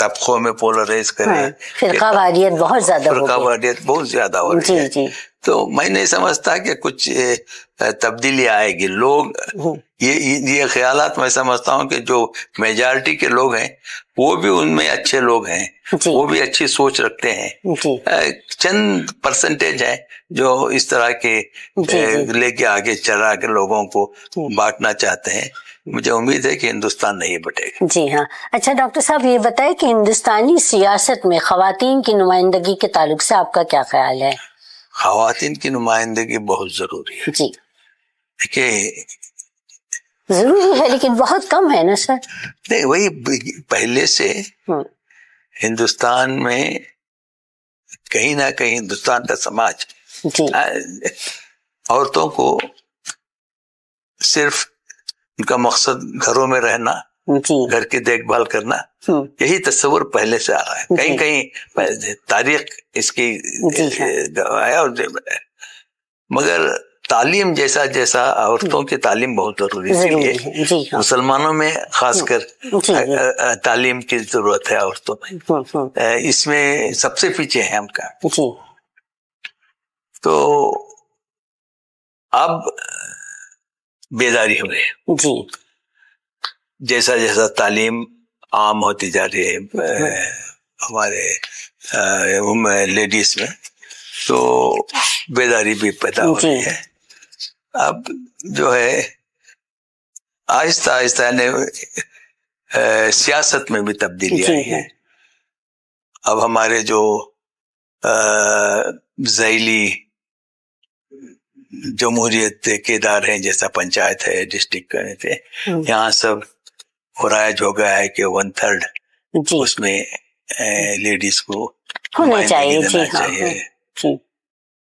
तबकों में पोलराइज करें। फिरका वारियत बहुत ज़्यादा बहुत ज़्यादा हो रही जी है। जी। तो मैं नहीं समझता कि कुछ तब्दीली आएगी। लोग। ये ये ख्यालात मैं समझता हूँ कि जो मेजॉरिटी के लोग हैं वो भी उनमें अच्छे लोग हैं वो भी अच्छी सोच रखते हैं। चंद परसेंटेज है जो इस तरह के लेके आगे चला के लोगों को बांटना चाहते हैं। मुझे उम्मीद है कि हिंदुस्तान नहीं बटेगा। जी हाँ। अच्छा डॉक्टर साहब ये बताएँ कि हिंदुस्तानी सियासत में खवातीन की नुमाइंदगी के ताल्लुक से आपका क्या ख्याल है? खातन की नुमाइंदगी बहुत ज़रूरी है। जी। देखिए ज़रूरी है लेकिन बहुत कम है ना सर? नहीं वही पहले से हम्म, हिंदुस्तान में कहीं ना कहीं हिंदुस्तान का समाज औरतों को सिर्फ़ उनका मकसद घरों में रहना घर की देखभाल करना हम्म, यही तस्वुर पहले से आ रहा है। कहीं कहीं तारीख इसकी हाँ। है और मगर तालीम जैसा जैसा औरतों की तालीम बहुत ज़रूरी है इसलिए है। हाँ। मुसलमानों में खासकर। अ- अ- तालीम की ज़रूरत है औरतों में। हम्म, हम्म, इसमें सबसे पीछे है जी। तो अब बेदारी हो गई। जैसा जैसा तालीम आम होती जा रही है हमारे लेडीज़ में तो बेदारी भी पैदा हो रही है। अब जो है आहिस्ता आहिस्ता ने सियासत में भी तब्दीली आई है। अब हमारे जो जैली जमहूरियत के इदारे हैं जैसा पंचायत है डिस्ट्रिक्ट थे यहाँ सब हो राइज हो गया है कि वन थर्ड उसमें लेडीज़ को होना चाहिए जी हाँ चाहिए। हम्म, जी।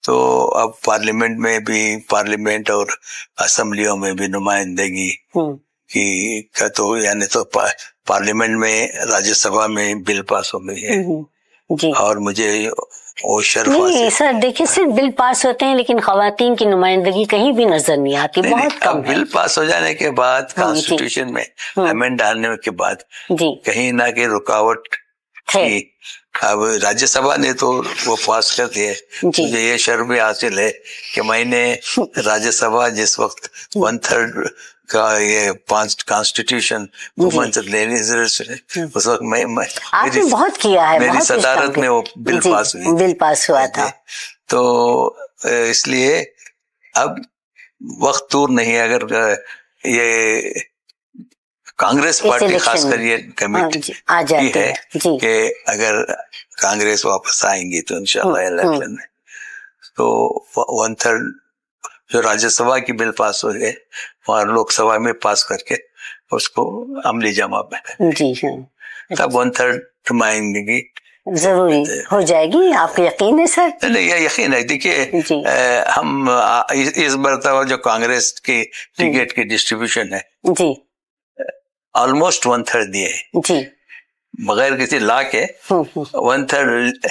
तो अब पार्लियामेंट में भी पार्लियामेंट और असम्बलियों में भी नुमाइंदगी हम्म, की का तो यानी तो पा, पार्लियामेंट में राज्यसभा में बिल पास हो गई है। हम्म, और मुझे वो नहीं सर देखिए सिर्फ़ बिल पास होते हैं लेकिन खवातीन की नुमाइंदगी कहीं भी नज़र नहीं आती। नहीं, बहुत नहीं, कम बिल पास हो जाने के बाद हाँ, कॉन्स्टिट्यूशन में हम्म। अमेंड डालने के बाद कहीं ना कहीं रुकावट है। थी। अब राज्यसभा ने तो वो पास कर दिए। मुझे ये शर्म भी हासिल है कि मैंने राज्यसभा जिस वक्त वन थर्ड का ये पाँच कॉन्स्टिट्यूशन वुमेन्स लेनी उस वक्त मैं, मैं आपने बहुत किया है मेरी सदारत में वो बिल पास हुई बिल पास हुआ था। तो इसलिए अब वक्त दूर नहीं है अगर ये कांग्रेस पार्टी इलेक्शन खासकर ये हाँ कमिट जी आ जाती है हैं। कि अगर कांग्रेस वापस आएँगी तो इंशाल्लाह हम्म, इलेक्शन में। तो वन थर्ड जो राज्यसभा की बिल पास हो गए वहाँ लोकसभा में पास करके उसको अमली जमा जी हाँ तब वन थर्ड नुमाइंदगी ज़रूरी हो जाएगी आपको यकीन है सर? नहीं ये यकीन है। देखिए हम इस, इस मरतबा जो कांग्रेस की टिकट की डिस्ट्रीब्यूशन है जी। ऑलमोस्ट वन थर्ड दिए हैं। जी। बगैर किसी ला के वन थर्ड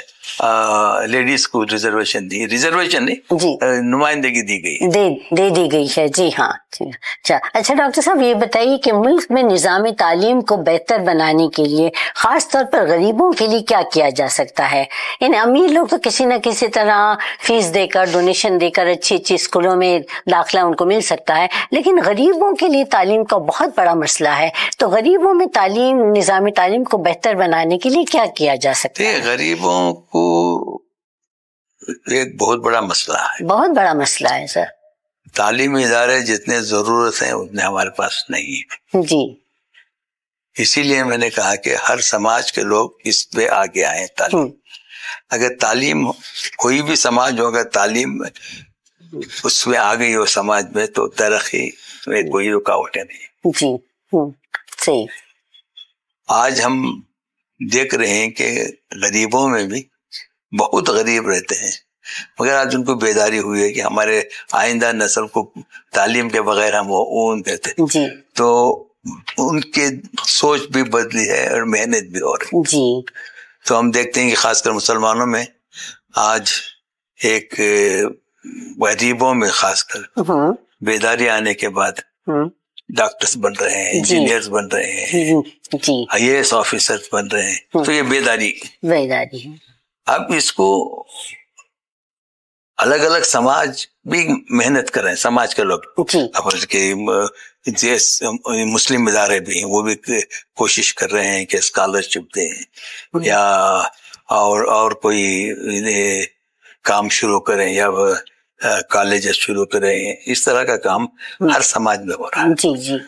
लेडीज़ को रिजर्वेशन दी। रिजर्वेशन नहीं जी। नुमाइंदगी दी गई। दे दे दी गई है जी हाँ अच्छा अच्छा डॉक्टर साहब ये बताइए कि मुल्क में निज़ाम तालीम को बेहतर बनाने के लिए खास तौर पर गरीबों के लिए क्या किया जा सकता है? यानी अमीर लोग तो किसी न किसी तरह फ़ीस देकर डोनेशन देकर अच्छी अच्छी स्कूलों में दाखिला उनको मिल सकता है। लेकिन गरीबों के लिए तालीम का बहुत बड़ा मसला है। तो गरीबों में तालीम निज़ाम तालीम को बेहतर बनाने के लिए क्या किया जा सकता है? गरीबों को एक बहुत बड़ा मसला है। बहुत बड़ा मसला है सर। तालीमी इदारे जितने ज़रूरत हैं उतने हमारे पास नहीं है। जी। इसीलिए मैंने कहा कि हर समाज के लोग इस पे आगे आए तालीम। हम्म, अगर तालीम कोई भी समाज हो अगर तालीम उसमें आ गई हो समाज में तो तरक्की में कोई रुकावटें नहीं। जी। हम्म, सही। आज हम देख रहे हैं कि गरीबों में भी बहुत गरीब रहते हैं। मगर आज उनको बेदारी हुई है कि हमारे आइंदा नस्ल को तालीम के बगैर हम वो ऊन देते जी। तो उनके सोच भी बदली है और मेहनत भी हो। रही जी। तो हम देखते हैं कि खासकर मुसलमानों में आज एक गरीबों में खासकर हम्म, बेदारी आने के बाद हम्म, डॉक्टर्स बन रहे हैं इंजीनियर्स बन रहे हैं आई एस ऑफिसर्स बन रहे हैं। तो ये बेदारी। बेदारी है। अब इसको अलग अलग समाज भी मेहनत कर रहे हैं समाज के लोग। के मुस्लिम इदारे भी हैं वो भी कोशिश कर रहे हैं कि स्कॉलरशिप दें। या और और कोई काम शुरू करें या कॉलेज शुरू करें इस तरह का काम हर समाज में हो रहा है। जी जी।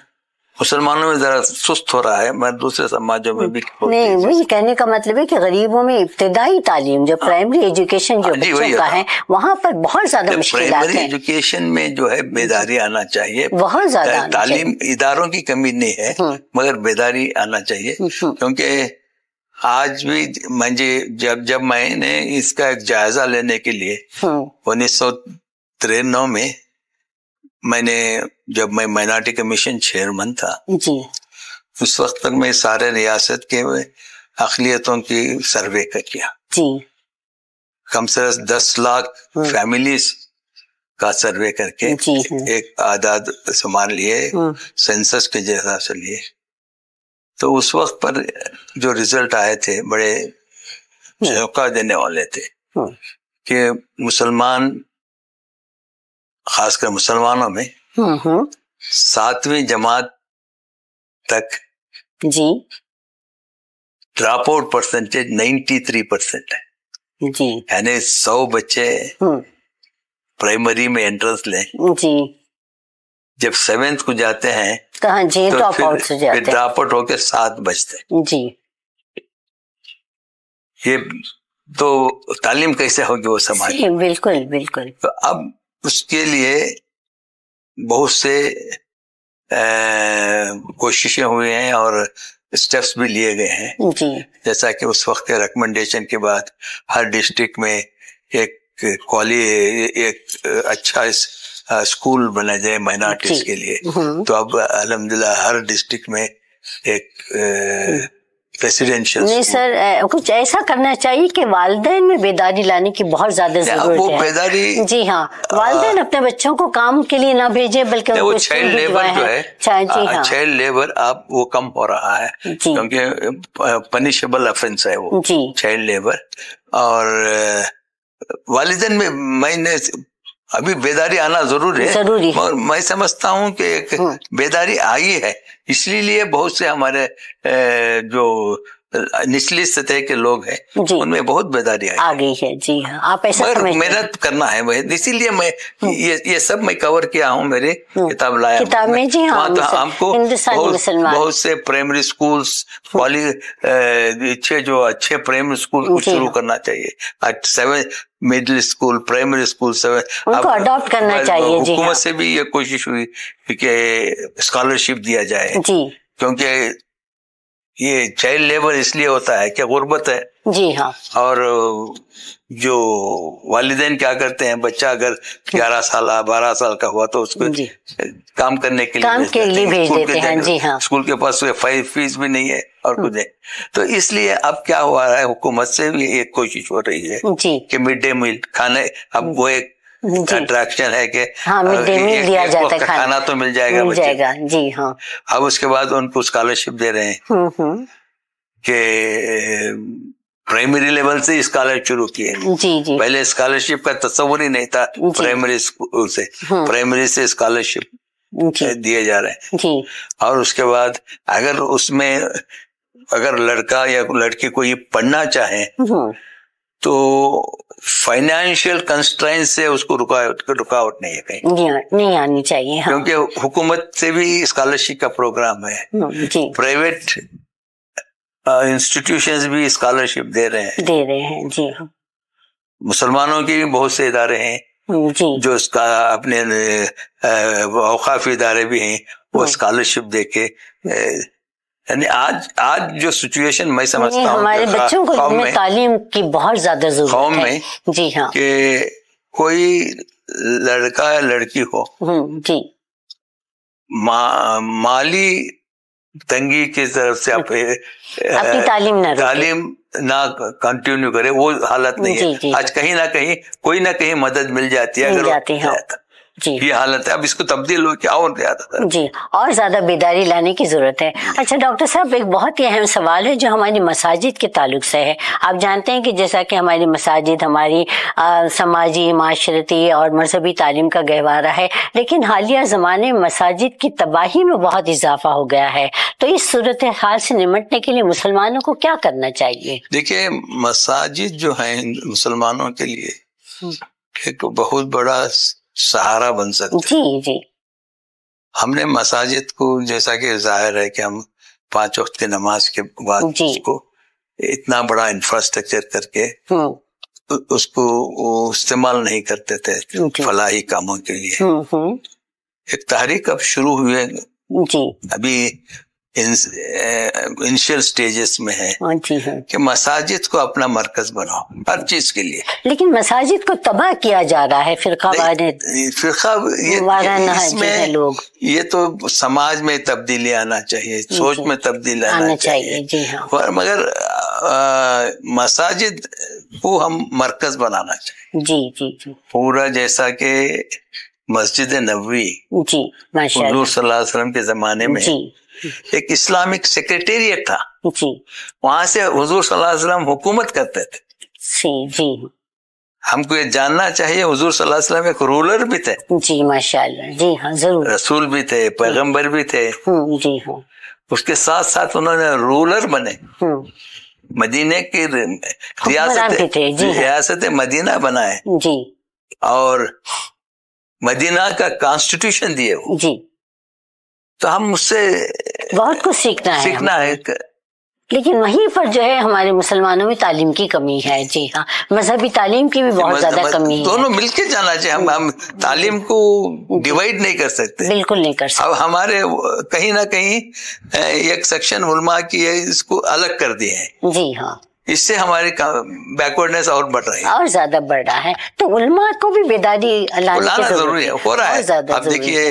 मुसलमानों में जरा सुस्त हो रहा है मैं दूसरे समाजों में भी नहीं वही कहने का मतलब है कि गरीबों में इब्तदाई तालीम जो प्राइमरी एजुकेशन जो हाँ बच्चों का है। है वहाँ पर बहुत ज़्यादा मुश्किल प्राइमरी एजुकेशन में जो है बेदारी आना चाहिए बहुत ज़्यादा तालीम इदारों की कमी नहीं है हम्म। मगर बेदारी आना चाहिए हम्म। क्योंकि आज भी मुझे जब जब मैंने इसका एक जायजा लेने के लिए हम्म, उन्नीस सौ तिरानवे में मैंने जब मैं माइनॉरिटी कमीशन चेयरमैन था जी। उस वक्त तक मैं सारे रियासत के अकलियतों की सर्वे कर किया जी। कम से कम दस लाख। फैमिलीज़ का सर्वे करके हम्म। एक आदाद संभाल लिए सेंसस के जैसा से लिए। तो उस वक्त पर जो रिज़ल्ट आए थे बड़े चौंका देने वाले थे कि मुसलमान खासकर मुसलमानों में सातवीं जमात तक जी। ड्रॉप आउट परसेंटेज 93 परसेंट है। जी। यानी सौ बच्चे हम्म, प्राइमरी में एंट्रेंस लें। जी। जब सेवेंथ को जाते हैं कहाँ जी तो फिर, आउट से जाते हैं। ड्रॉप आउट होकर सात बचते जी। ये तो तालीम कैसे होगी वो समाज बिल्कुल बिल्कुल। तो अब उसके लिए बहुत से कोशिशें हुई हैं और स्टेप्स भी लिए गए हैं। जी। जैसा कि उस वक्त के रिकमेंडेशन के बाद हर डिस्ट्रिक्ट में एक क्वाली एक अच्छा इस, स्कूल बना जाए माइनॉरिटीज के लिए। हम्म, तो अब अलहमदिल्ला हर डिस्ट्रिक्ट में एक रेसिडेंशियल नहीं सर कुछ ऐसा करना चाहिए कि वालदेन में बेदारी लाने की बहुत ज़्यादा ज़रूरत है। बेदारी जी हाँ वालदेन अपने बच्चों को काम के लिए ना भेजे बल्कि वो चाइल्ड लेबर जो है चाइल्ड लेबर अब वो कम हो रहा है क्योंकि पनिशेबल ऑफेंस है वो जी। चाइल्ड लेबर और वालिदैन में मैंने अभी बेदारी आना ज़रूर है ज़रूरी है। मगर मैं समझता हूँ कि एक हम्म। बेदारी आई है इसलिए बहुत से हमारे जो निचली सतह के लोग हैं उनमें बहुत बेदारी आई। आ गई है जी हाँ आप ऐसा। मेहनत करना है इसीलिए मैं ये ये सब मैं कवर किया हूँ मेरे किताब लाया किताब में, जी हाँ, तो हमको बहुत, बहुत से प्राइमरी स्कूल्स कॉलेज अच्छे जो अच्छे प्राइमरी स्कूल को शुरू। करना चाहिए। Seven middle school primary school seven उनको adopt करना चाहिए, जी हुकूमत हाँ। से भी ये कोशिश हुई कि स्कॉलरशिप दिया जाए। जी। क्योंकि ये चाइल्ड लेबर इसलिए होता है कि गुर्बत है? जी हाँ। और जो वालिदैन क्या करते हैं? बच्चा अगर 11 साल बारह साल का हुआ तो उसको काम करने के लिए काम के लिए भेज देते हैं, जी हाँ। स्कूल के पास कोई फ़ीस भी नहीं है और कुछ नहीं। तो इसलिए अब क्या हुआ है हुकूमत से भी एक कोशिश हो रही है जी। कि मिड डे मील खाने अब वो एक। अट्रैक्शन है कि हाँ दिया जाता है खाना खाना तो मिल जाएगा मिल जाएगा जी हाँ। अब उसके बाद उनको स्कॉलरशिप दे रहे हैं हम्म हम्म। कि प्राइमरी लेवल से स्कॉलर शुरू किए जी जी। पहले स्कॉलरशिप का तस्वुर ही नहीं था प्राइमरी स्कूल से। हम्म। प्राइमरी से स्कॉलरशिप दिए जा रहे हैं। जी। और उसके बाद अगर उसमें अगर लड़का या लड़की कोई पढ़ना चाहे हम्म। तो फाइनेंशियल कंस्ट्रेंट से उसको रुकावट रुकावट नहीं है कहीं। जी हाँ, नहीं आनी चाहिए हाँ। क्योंकि हुकूमत से भी स्कॉलरशिप का प्रोग्राम है। जी। प्राइवेट इंस्टीट्यूशंस भी स्कॉलरशिप दे रहे हैं। दे रहे हैं जी हाँ। मुसलमानों के भी बहुत से इदारे हैं हम्म, जी। जो उसका अपने औकाफ इदारे भी हैं वो। स्कॉलरशिप दे के अ, यानी आज आज जो सिचुएशन मैं समझता हूँ हमारे बच्चों को में तालीम की बहुत ज़्यादा ज़रूरत है। में जी हाँ। कि कोई लड़का या लड़की हो हम्म, जी। मा, माली तंगी की तरफ़ से आप अपनी तालीम ना तालीम ना कंटिन्यू करे वो हालत नहीं जी, जी। है आज कहीं ना कहीं कोई ना कहीं मदद मिल जाती है। अगर जाती है, हाँ। जी। ये हालत है। अब इसको तब्दील हो क्या और ज़्यादा जी और ज़्यादा बेदारी लाने की ज़रूरत है। अच्छा डॉक्टर साहब एक बहुत ही अहम सवाल है जो हमारी मसाजिद के ताल्लुक से है। आप जानते हैं कि जैसा कि हमारी मसाजिद हमारी आ, समाजी माशरती और मजहबी तालीम का गहवारा है लेकिन हालिया जमाने में मसाजिद की तबाही में बहुत इजाफा हो गया है। तो इस सूरत हाल से निमटने के लिए मुसलमानों को क्या करना चाहिए? देखिए मसाजिद जो है मुसलमानों के लिए एक बहुत बड़ा सहारा बन सकते जी जी। हमने मसाजिद को जैसा कि ज़ाहिर है कि हम पाँच वक्त की नमाज़ के बाद उसको इतना बड़ा इंफ्रास्ट्रक्चर करके हम्म। उसको इस्तेमाल नहीं करते थे फलाही कामों के लिए। हम्म हम्म, एक तहरीक अब शुरू हुए जी। अभी इनिशियल स्टेजेस में है हाँ हाँ। कि मसाजिद को अपना मरकज बनाओ हर चीज़ के लिए। लेकिन मसाजिद को तबाह किया जा रहा है फिरका नहीं, फिरका ये, इसमें लोग। ये तो समाज में तब्दीली आना चाहिए सोच में तब्दीली आना, आना चाहिए। चाहिए जी हाँ। पर मगर आ, मसाजिद को हम मरकज बनाना चाहिए। जी जी जी। पूरा जैसा कि मस्जिद नबी जी माशा सल्लल्लाहु अलैहि वसल्लम के जमाने में जी। एक इस्लामिक सेक्रेटेरिएट था। वहाँ से हुजूर सल्लल्लाहु अलैहि वसल्लम हुकूमत करते थे। जी जी। हमको ये जानना चाहिए हुजूर सल्लल्लाहु अलैहि वसल्लम एक रूलर भी थे। जी माशाल्लाह। जी हाँ ज़रूर। रसूल भी थे पैगंबर भी थे। हम्म जी हाँ। उसके साथ साथ उन्होंने रूलर बने। हम्म। मदीने की थे, जी हाँ। रियासत मदीना बनाए। जी। और मदीना का कॉन्स्टिट्यूशन दिए जी। तो हम उससे बहुत कुछ सीखना है सीखना है लेकिन वहीं पर जो है हमारे मुसलमानों में तालीम की कमी है। जी हाँ मजहबी तालीम की भी बहुत ज़्यादा कमी है। दोनों मिलके जाना चाहिए। हम हम तालीम को डिवाइड नहीं कर सकते। बिल्कुल नहीं कर सकते। अब हमारे कहीं ना कहीं एक सेक्शन उलमा की है इसको अलग कर दिए हैं। जी हाँ। इससे हमारी बैकवर्डनेस और बढ़ रही है। और ज़्यादा बढ़ रहा है। तो उलमा को भी बेदारी लाना ज़रूरी है हो। रहा है। अब देखिए।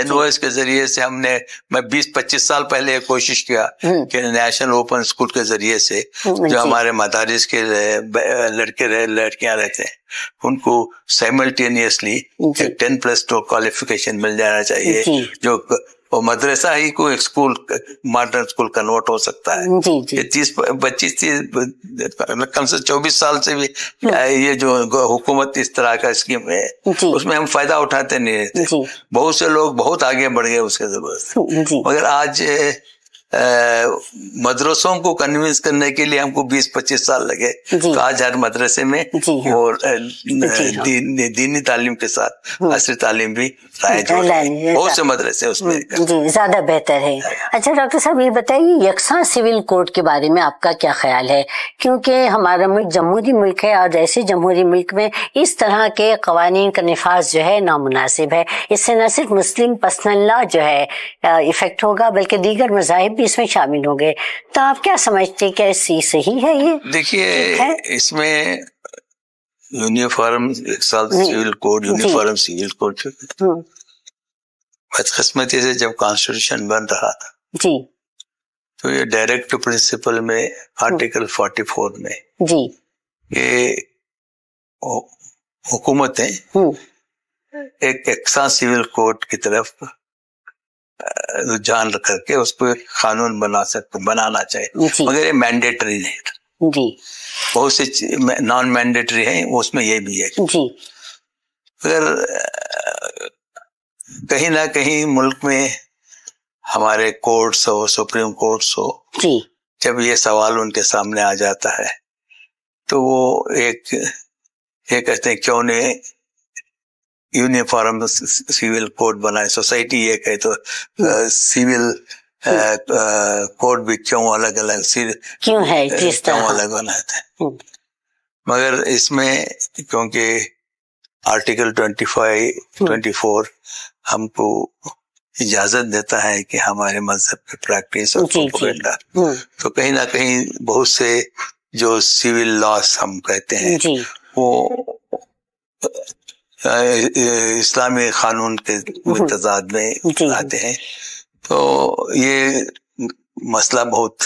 एनओएस के ज़रिए से हमने मैं 20-25 साल पहले कोशिश किया हम्म। कि नेशनल ओपन स्कूल के ज़रिए से हम्म, जो हमारे मदारिस के लड़के रहे लड़कियाँ रहते हैं उनको simultaneously ten plus two qualification मिल जाना चाहिए जी। वो मदरसा ही को एक स्कूल मॉडर्न स्कूल कन्वर्ट हो सकता है। जी जी। ये तीस पच्चीस तीस कम से चौबीस साल से भी ये जो हुकूमत इस तरह का स्कीम है जी। उसमें हम फ़ायदा उठाते नहीं रहते। बहुत से लोग बहुत आगे बढ़ गए उसके ज़रूरत मगर आज मदरसों को कन्विंस करने के लिए हमको 20-25 साल लगे। तो आज हर मदरसे में हाँ। और हाँ। दीन, तालीम के साथ असरी तालीम भी हो है। बहुत से मदरसे उसमें जी ज़्यादा बेहतर है अच्छा डॉक्टर साहब ये बताइए यकसा सिविल कोड के बारे में आपका क्या ख्याल है क्योंकि हमारा मुल्क जमहूरी मुल्क है और ऐसे जमहूरी मुल्क में इस तरह के कवानीन का नफाज जो है नामुनासिब है इससे न सिर्फ़ मुस्लिम पर्सनल लॉ जो है इफ़ेक्ट होगा बल्कि दीगर मजाहब भी इसमें शामिल होंगे तो आप क्या समझते हैं क्या इससे सही है ये? देखिए इसमें यूनिफॉर्म एक साल civil code uniform civil code hmm, बदकिस्मती से जब कॉन्स्टिट्यूशन बन रहा था जी। तो ये डायरेक्ट प्रिंसिपल में आर्टिकल 44 में जी। ये हुकूमतें हम्म। एक एक्सा सिविल कोड की तरफ़ रुझान रख करके उसको एक कानून बना सकते बनाना चाहिए। मगर ये मैंडेटरी नहीं था। जी। बहुत से नॉन मैंडेटरी है उसमें ये भी है। जी। मगर कहीं ना कहीं मुल्क में हमारे कोर्ट्स हो सुप्रीम कोर्ट्स हो जी। जब ये सवाल उनके सामने आ जाता है तो वो एक ये कहते हैं क्यों ने यूनिफॉर्म सिविल कोड बनाए सोसाइटी ये कहे तो सिविल कोड भी क्यों अलग अलग क्यों है क्यों तरह? अलग बनाते हैं हम्म, मगर इसमें क्योंकि आर्टिकल 25 24 हमको इजाज़त देता है कि हमारे मज़हब की प्रैक्टिस और। प्रोपेगेंडा हम्म, तो कहीं ना कहीं बहुत से जो सिविल लॉस हम कहते हैं वो इस्लामी कानून के तजाद में आते हैं। तो ये मसला बहुत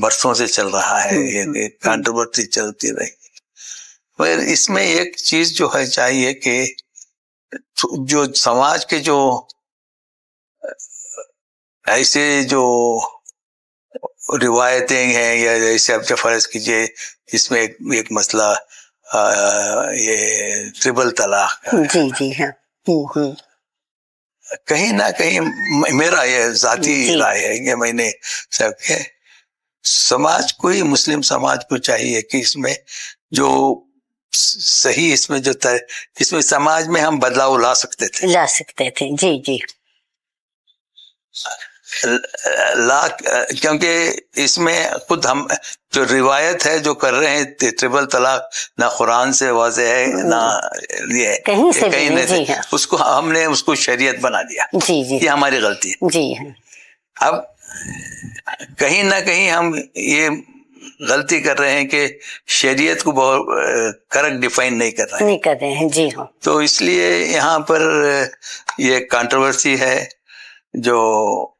बरसों से चल रहा है हम्म, ये कंट्रोवर्सी चलती रही। मगर इसमें एक चीज़ जो है चाहिए कि जो समाज के जो ऐसे जो रिवायतें हैं या जैसे अब फ़र्ज़ कीजिए इसमें एक, एक मसला आ, ये ट्रिपल तलाक। जी जी हाँ। हम्म, हम्म। कहीं ना कहीं मेरा ये जाती राय है कि मैंने सब के। समाज को ही मुस्लिम समाज को चाहिए कि इसमें जो सही इसमें जो तर, इसमें समाज में हम बदलाव ला सकते थे। ला सकते थे जी जी। ला क्योंकि इसमें खुद हम जो रिवायत है जो कर रहे हैं ट्रिपल तलाक ना कुरान से वाजे है ना ये कहीं से कहीं नहीं जी हाँ। उसको हमने उसको शरीयत बना दिया। जी जी। ये हमारी गलती है। जी हाँ। अब कहीं ना कहीं हम ये गलती कर रहे हैं कि शरीयत को बहुत करेक्ट डिफाइन नहीं कर रहे हैं। नहीं कर रहे हैं जी हाँ। तो इसलिए यहाँ पर ये कंट्रोवर्सी है जो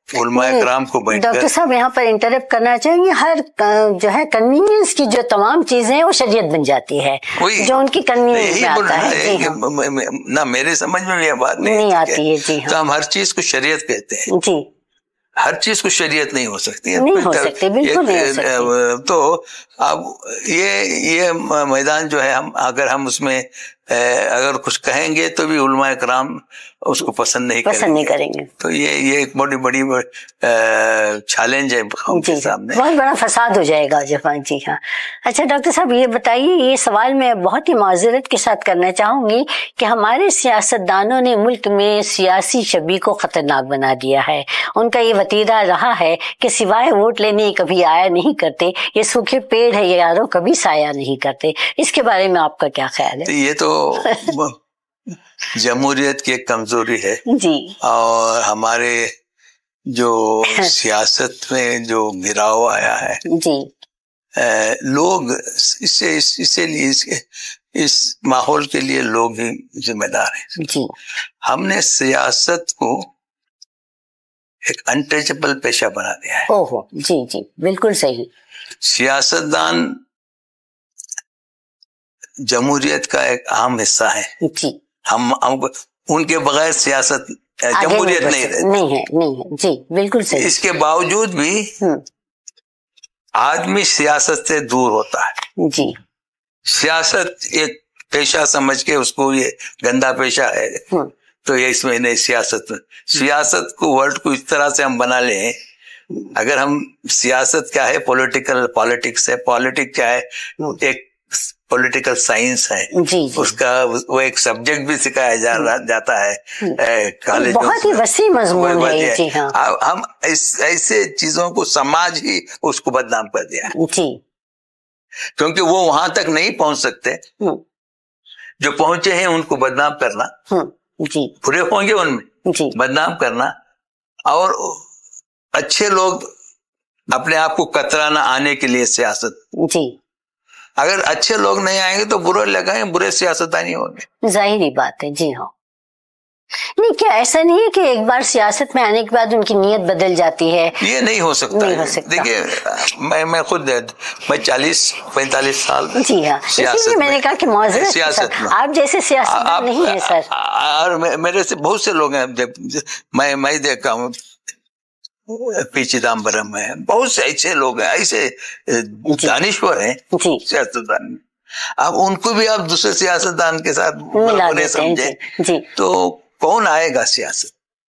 कराम को डॉक्टर साहब यहाँ पर इंटरप्ट करना चाहेंगे हर जो है कन्वीनियंस की जो तमाम चीज़ें हैं वो शरीयत बन जाती है जो उनकी कन्वीनियंस में आता है। हाँ। ना मेरे समझ में ये बात नहीं, नहीं आती है? जी हाँ। तो हम हर चीज़ को शरीयत कहते हैं। जी। हर चीज़ को शरीयत नहीं हो सकती है नहीं हो सकती बिल्कुल नहीं हो सकती। तो अब ये ये मैदान जो है हम अगर हम उसमें अगर कुछ कहेंगे तो भी उलमा कराम उसको पसंद नहीं पसंद करेंगे। नहीं करेंगे। तो ये ये एक बड़ी बड़ी चैलेंज है जी सामने। बहुत बड़ा फसाद हो जाएगा जफान जी हाँ अच्छा डॉक्टर साहब ये बताइए ये सवाल मैं बहुत ही माजरत के साथ करना चाहूँगी कि हमारे सियासतदानों ने मुल्क में सियासी छवि को खतरनाक बना दिया है। उनका ये वतीरा रहा है कि सिवाय वोट लेने कभी आया नहीं करते ये सूखे पेड़ है ये यारों कभी साया नहीं करते। इसके बारे में आपका क्या ख्याल है? ये तो जमहूरियत की एक कमज़ोरी है। जी। और हमारे जो सियासत में जो गिराव आया है जी। लोग इससे इसीलिए इसके इस माहौल के लिए लोग ही जिम्मेदार हैं। जी। हमने सियासत को एक अनटचेबल पेशा बना दिया है। ओहो जी जी बिल्कुल सही। सियासतदान जमहूरियत का एक अहम हिस्सा है। जी। हम हम उनके बगैर सियासत जमहूरियत नहीं रहती नहीं है नहीं है। जी बिल्कुल सही। इसके बावजूद भी हम्म। आदमी सियासत से दूर होता है। जी। सियासत एक पेशा समझ के उसको ये गंदा पेशा है। हम्म। तो ये इसमें नहीं सियासत में। सियासत को वर्ड को इस तरह से हम बना लें अगर हम सियासत क्या है पॉलिटिकल पॉलिटिक्स है। पॉलिटिक्स क्या है? एक पॉलिटिकल साइंस है। जी, जी. उसका वो एक सब्जेक्ट भी सिखाया जा रहा जाता है कॉलेज। बहुत ही वसी मजमून है जी हाँ। हम इस ऐसे चीज़ों को समाज ही उसको बदनाम कर दिया जी। क्योंकि वो वहाँ तक नहीं पहुँच सकते। हम्म। जो पहुँचे हैं उनको बदनाम करना। हम्म। जी। पूरे होंगे उनमें। जी। बदनाम करना। और अच्छे लोग अपने आप को कतराना आने के लिए सियासत। जी। अगर अच्छे लोग नहीं आएँगे तो बुरे लगाए बुरे सियासतदानी होंगे। ज़ाहिर बात है जी हाँ। नहीं क्या ऐसा नहीं है कि एक बार सियासत में आने के बाद उनकी नीयत बदल जाती है? ये नहीं हो सकता नहीं हो। सकता। देखिए मैं मैं खुद मैं चालीस पैंतालीस साल जी हाँ। इसीलिए मैंने कहा कि सियासत आप जैसे सियासत नहीं है सर। और मेरे से बहुत से लोग हैं मैं मैं देखा हूँ पी चिदम्बरम है। बहुत से ऐसे लोग हैं ऐसे दानिश्वर हैं सियासतदान अब उनको भी आप दूसरे सियासतदान के साथ समझे। तो कौन आएगा सियासत?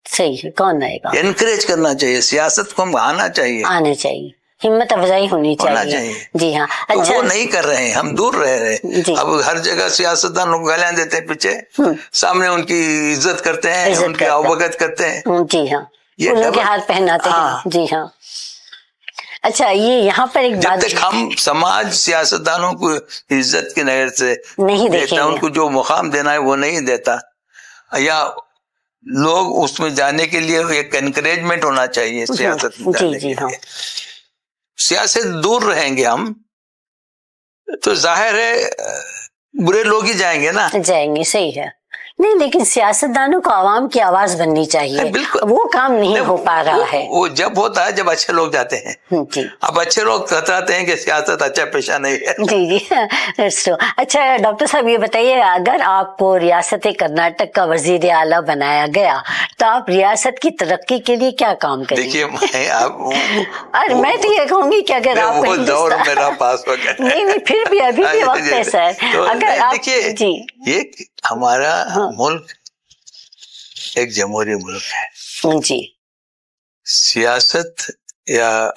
सही है कौन आएगा? एनकरेज करना चाहिए। सियासत को हम आना चाहिए। आना चाहिए। हिम्मत अफजाई होनी चाहिए।, चाहिए। जी हाँ। अच्छा तो वो नहीं कर रहे हैं हम दूर रह रहे हैं। अब हर जगह सियासतदान लोग गालियाँ देते हैं पीछे। हम्म। सामने उनकी इज़्ज़त करते हैं उनकी अवगत करते हैं। जी हाँ। फूलों के हाथ पहनाते हाँ। हैं। जी हाँ। अच्छा ये यहाँ पर एक बात तक हम समाज सियासतदानों को इज़्ज़त की नज़र से नहीं देता उनको जो मुकाम देना है वो नहीं देता। या लोग उसमें जाने के लिए एक एनकरेजमेंट होना चाहिए सियासत में जी जी हाँ। सियासत दूर रहेंगे हम तो ज़ाहिर है बुरे लोग ही जाएँगे ना। जाएँगे सही है। नहीं लेकिन सियासतदानों को आवाम की आवाज़ बननी चाहिए। बिल्कुल। वो काम नहीं हो पा रहा वो, है। वो जब होता है जब अच्छे लोग जाते हैं। हम्म, जी। अब अच्छे लोग बताते हैं कि सियासत अच्छा पेशा नहीं है। जी जी। So, अच्छा डॉक्टर साहब ये बताइए अगर आपको रियासत कर्नाटक का वज़ीर आला बनाया गया तो आप रियासत की तरक्की के लिए क्या काम करेंगे? देखिए मैं आप अरे मैं तो ये कहूँगी कि अगर आप वो दौर मेरा पास हो। नहीं नहीं फिर भी अभी भी वक्त है सर। तो अगर आप देखिए ये हमारा हाँ। मुल्क एक जमहूरी मुल्क है। जी। सियासत या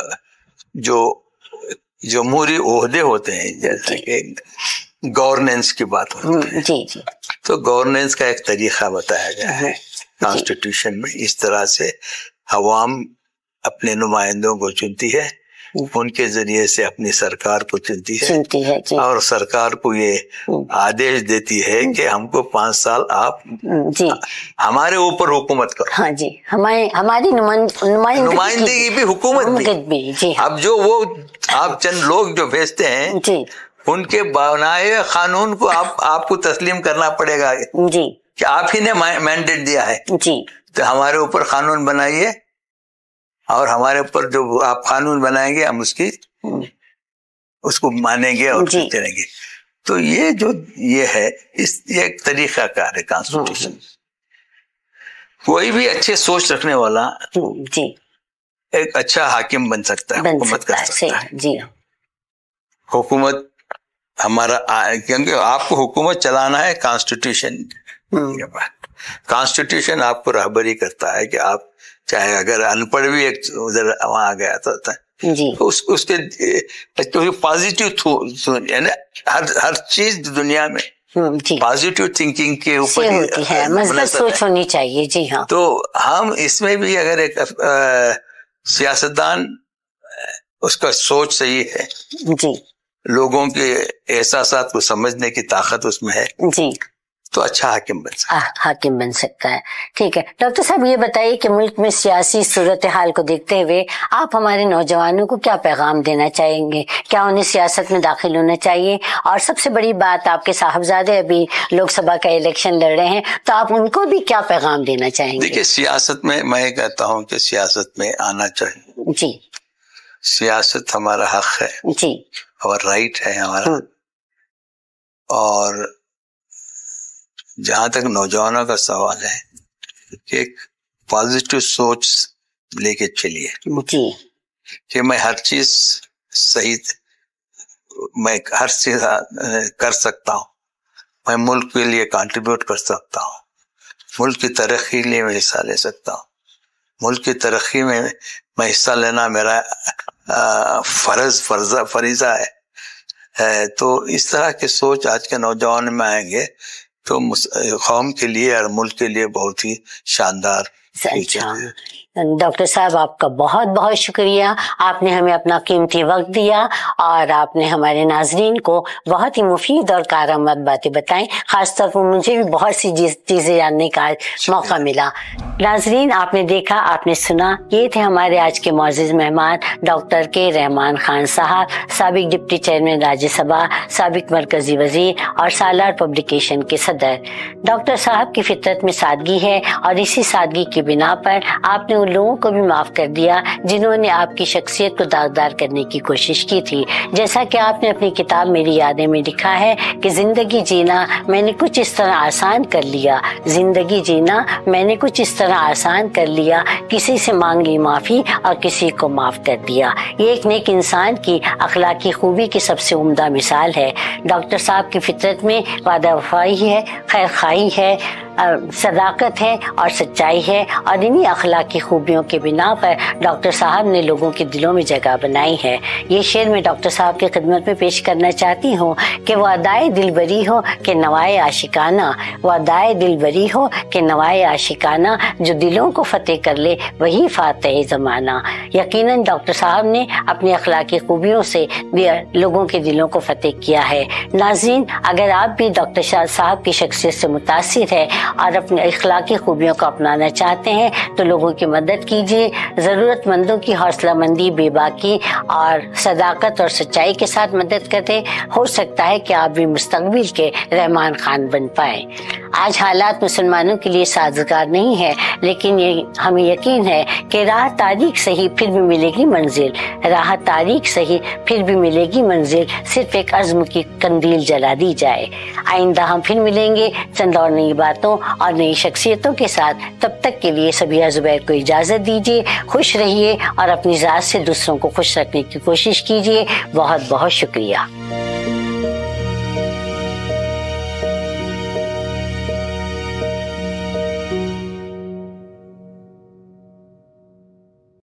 जो जमहूरी ओहदे होते हैं जैसे कि गवर्नेंस की बात होती है। हम्म, जी जी। तो गवर्नेंस का एक तरीका बताया गया है। कॉन्स्टिट्यूशन में इस तरह से हवाम अपने नुमाइंदों को चुनती है। उनके ज़रिए से अपनी सरकार को चुनती है। सुनती है जी। और सरकार को ये हम्म। आदेश देती है कि हमको पाँच साल आप हम्म, जी। हमारे ऊपर हुकूमत करो। हाँ जी। हमारे हमारी नुमाइंदगी भी हुकूमत भी। भी जी। अब जो वो आप चंद लोग जो भेजते हैं जी। उनके बनाए कानून को आप आपको तस्लीम करना पड़ेगा। जी। कि आप ही ने मैंडेट दिया है। जी। तो हमारे ऊपर कानून बनाइए। और हमारे ऊपर जो आप कानून बनाएँगे हम उसकी उसको मानेंगे और। चलेंगे तो ये जो ये है इस ये एक तरीका कार है कॉन्स्टिट्यूशन कोई भी अच्छे सोच रखने वाला हम्म, जी। एक अच्छा हाकिम बन सकता है बन हुकूमत सकता कर सकता है। जी। हुकूमत हमारा क्योंकि आपको हुकूमत चलाना है कॉन्स्टिट्यूशन हम्म, के बाद। कॉन्स्टिट्यूशन आपको रहबरी करता है कि आप चाहे अगर अनपढ़ भी एक उधर वहाँ आ गया तो, तो जी। उस उसके तो पॉजिटिव यानी हर हर चीज़ दुनिया में हम्म, पॉजिटिव थिंकिंग के ऊपर होती है मुनहसर सोच होनी चाहिए जी हाँ। तो हम इसमें भी अगर एक सियासतदान उसका सोच सही है जी। लोगों के एहसास को समझने की ताकत उसमें है जी। तो अच्छा हाकिम बन सकता आ, हाकिम बन सकता है। ठीक है। डॉक्टर साहब ये बताइए कि मुल्क में सियासी सूरत हाल को देखते हुए आप हमारे नौजवानों को क्या पैगाम देना चाहेंगे? क्या उन्हें सियासत में दाखिल होना चाहिए? और सबसे बड़ी बात आपके साहबजादे अभी लोकसभा का इलेक्शन लड़ रहे हैं तो आप उनको भी क्या पैगाम देना चाहेंगे? देखिए सियासत में मैं कहता हूँ कि सियासत में आना चाहिए। जी। सियासत हमारा हक है। जी। और राइट है हमारा हम्म, और जहाँ तक नौजवानों का सवाल है कि एक पॉजिटिव सोच लेके चलिए। कि मैं हर चीज़ सही मैं हर चीज़ कर सकता हूँ। मैं मुल्क के लिए कंट्रीब्यूट कर सकता हूँ। मुल्क की तरक्की के लिए मैं हिस्सा ले सकता हूँ। मुल्क की तरक्की में मैं हिस्सा लेना मेरा फ़र्ज़ फर्जा फरीजा है तो इस तरह की सोच आज के नौजवान में आएँगे तो कौम के लिए और मुल्क के लिए बहुत ही शानदार अच्छा। डॉक्टर साहब आपका बहुत बहुत शुक्रिया। आपने हमें अपना कीमती वक्त दिया और आपने हमारे नाजरीन को बहुत ही मुफीद और कारआमद बातें बताई। खासतौर पर मुझे भी बहुत सी चीज़ें जानने का मौका मिला। नाजरीन आपने देखा आपने सुना ये थे हमारे आज के मोजिज मेहमान डॉक्टर के रहमान खान साहब सबक डिप्टी चेयरमैन राज्यसभा सबक मरकजी वज़ीर और सालार पब्लिकेशन के सदर। डॉक्टर साहब की फितरत में सादगी है और इसी सादगी की बिना पर आपने उन लोगों को भी माफ़ कर दिया, जिन्होंने आपकी शख्सियत को दागदार करने की कोशिश की थी। जैसा कि आपने अपनी किताब मेरी यादें में लिखा है कि ज़िंदगी जीना मैंने कुछ इस तरह आसान कर लिया। ज़िंदगी जीना मैंने कुछ इस तरह आसान कर लिया। किसी से मांग ली माफ़ी और किसी को माफ़ कर दिया। ये एक नेक इंसान की अखलाकी खूबी की सबसे उम्दा मिसाल है। डॉक्टर साहब की फितरत में वादा वफाई है, खैर खाई है। सदाकत है और सच्चाई है और इन्हीं अखलाकी खूबियों के बिना पर डॉक्टर साहब ने लोगों के दिलों में जगह बनाई है। ये शेर मैं डॉक्टर साहब की खिदमत में पेश करना चाहती हूँ कि वो अदाए दिल बरी हो कि नवाए आशिकाना, वो अदाए दिल बरी हो कि नवाए आशिकाना जो दिलों को फतेह कर ले, वही फातह जमाना। यकीनन डॉक्टर साहब ने अपनी अखलाकी खूबियों से लोगों के दिलों को फतेह किया है। नाजीन अगर आप भी डॉक्टर साहब की शख्सियत से मुतासर है और अपने अखलाकी खूबियों को अपनाना चाहते हैं तो लोगों की मदद कीजिए। ज़रूरतमंदों की हौसला मंदी बेबाकी और सदाकत और सच्चाई के साथ मदद करें। हो सकता है कि आप भी मुस्तबिल के रहमान खान बन पाए। आज हालात मुसलमानों के लिए साजगार नहीं है, लेकिन ये, हमें यकीन है कि राह तारीख सही फिर भी मिलेगी मंजिल। राह तारीख सही फिर भी मिलेगी मंजिल। सिर्फ़ एक अज़म की कंदील जला दी जाए। आइंदा हम फिर मिलेंगे। चंद और नई बातों और नई शख्सियतों के साथ तब तक के लिए सभी जुबैर को इजाज़त दीजिए, खुश रहिए और अपनी ज़ात से दूसरों को खुश रखने की कोशिश कीजिए। बहुत बहुत शुक्रिया।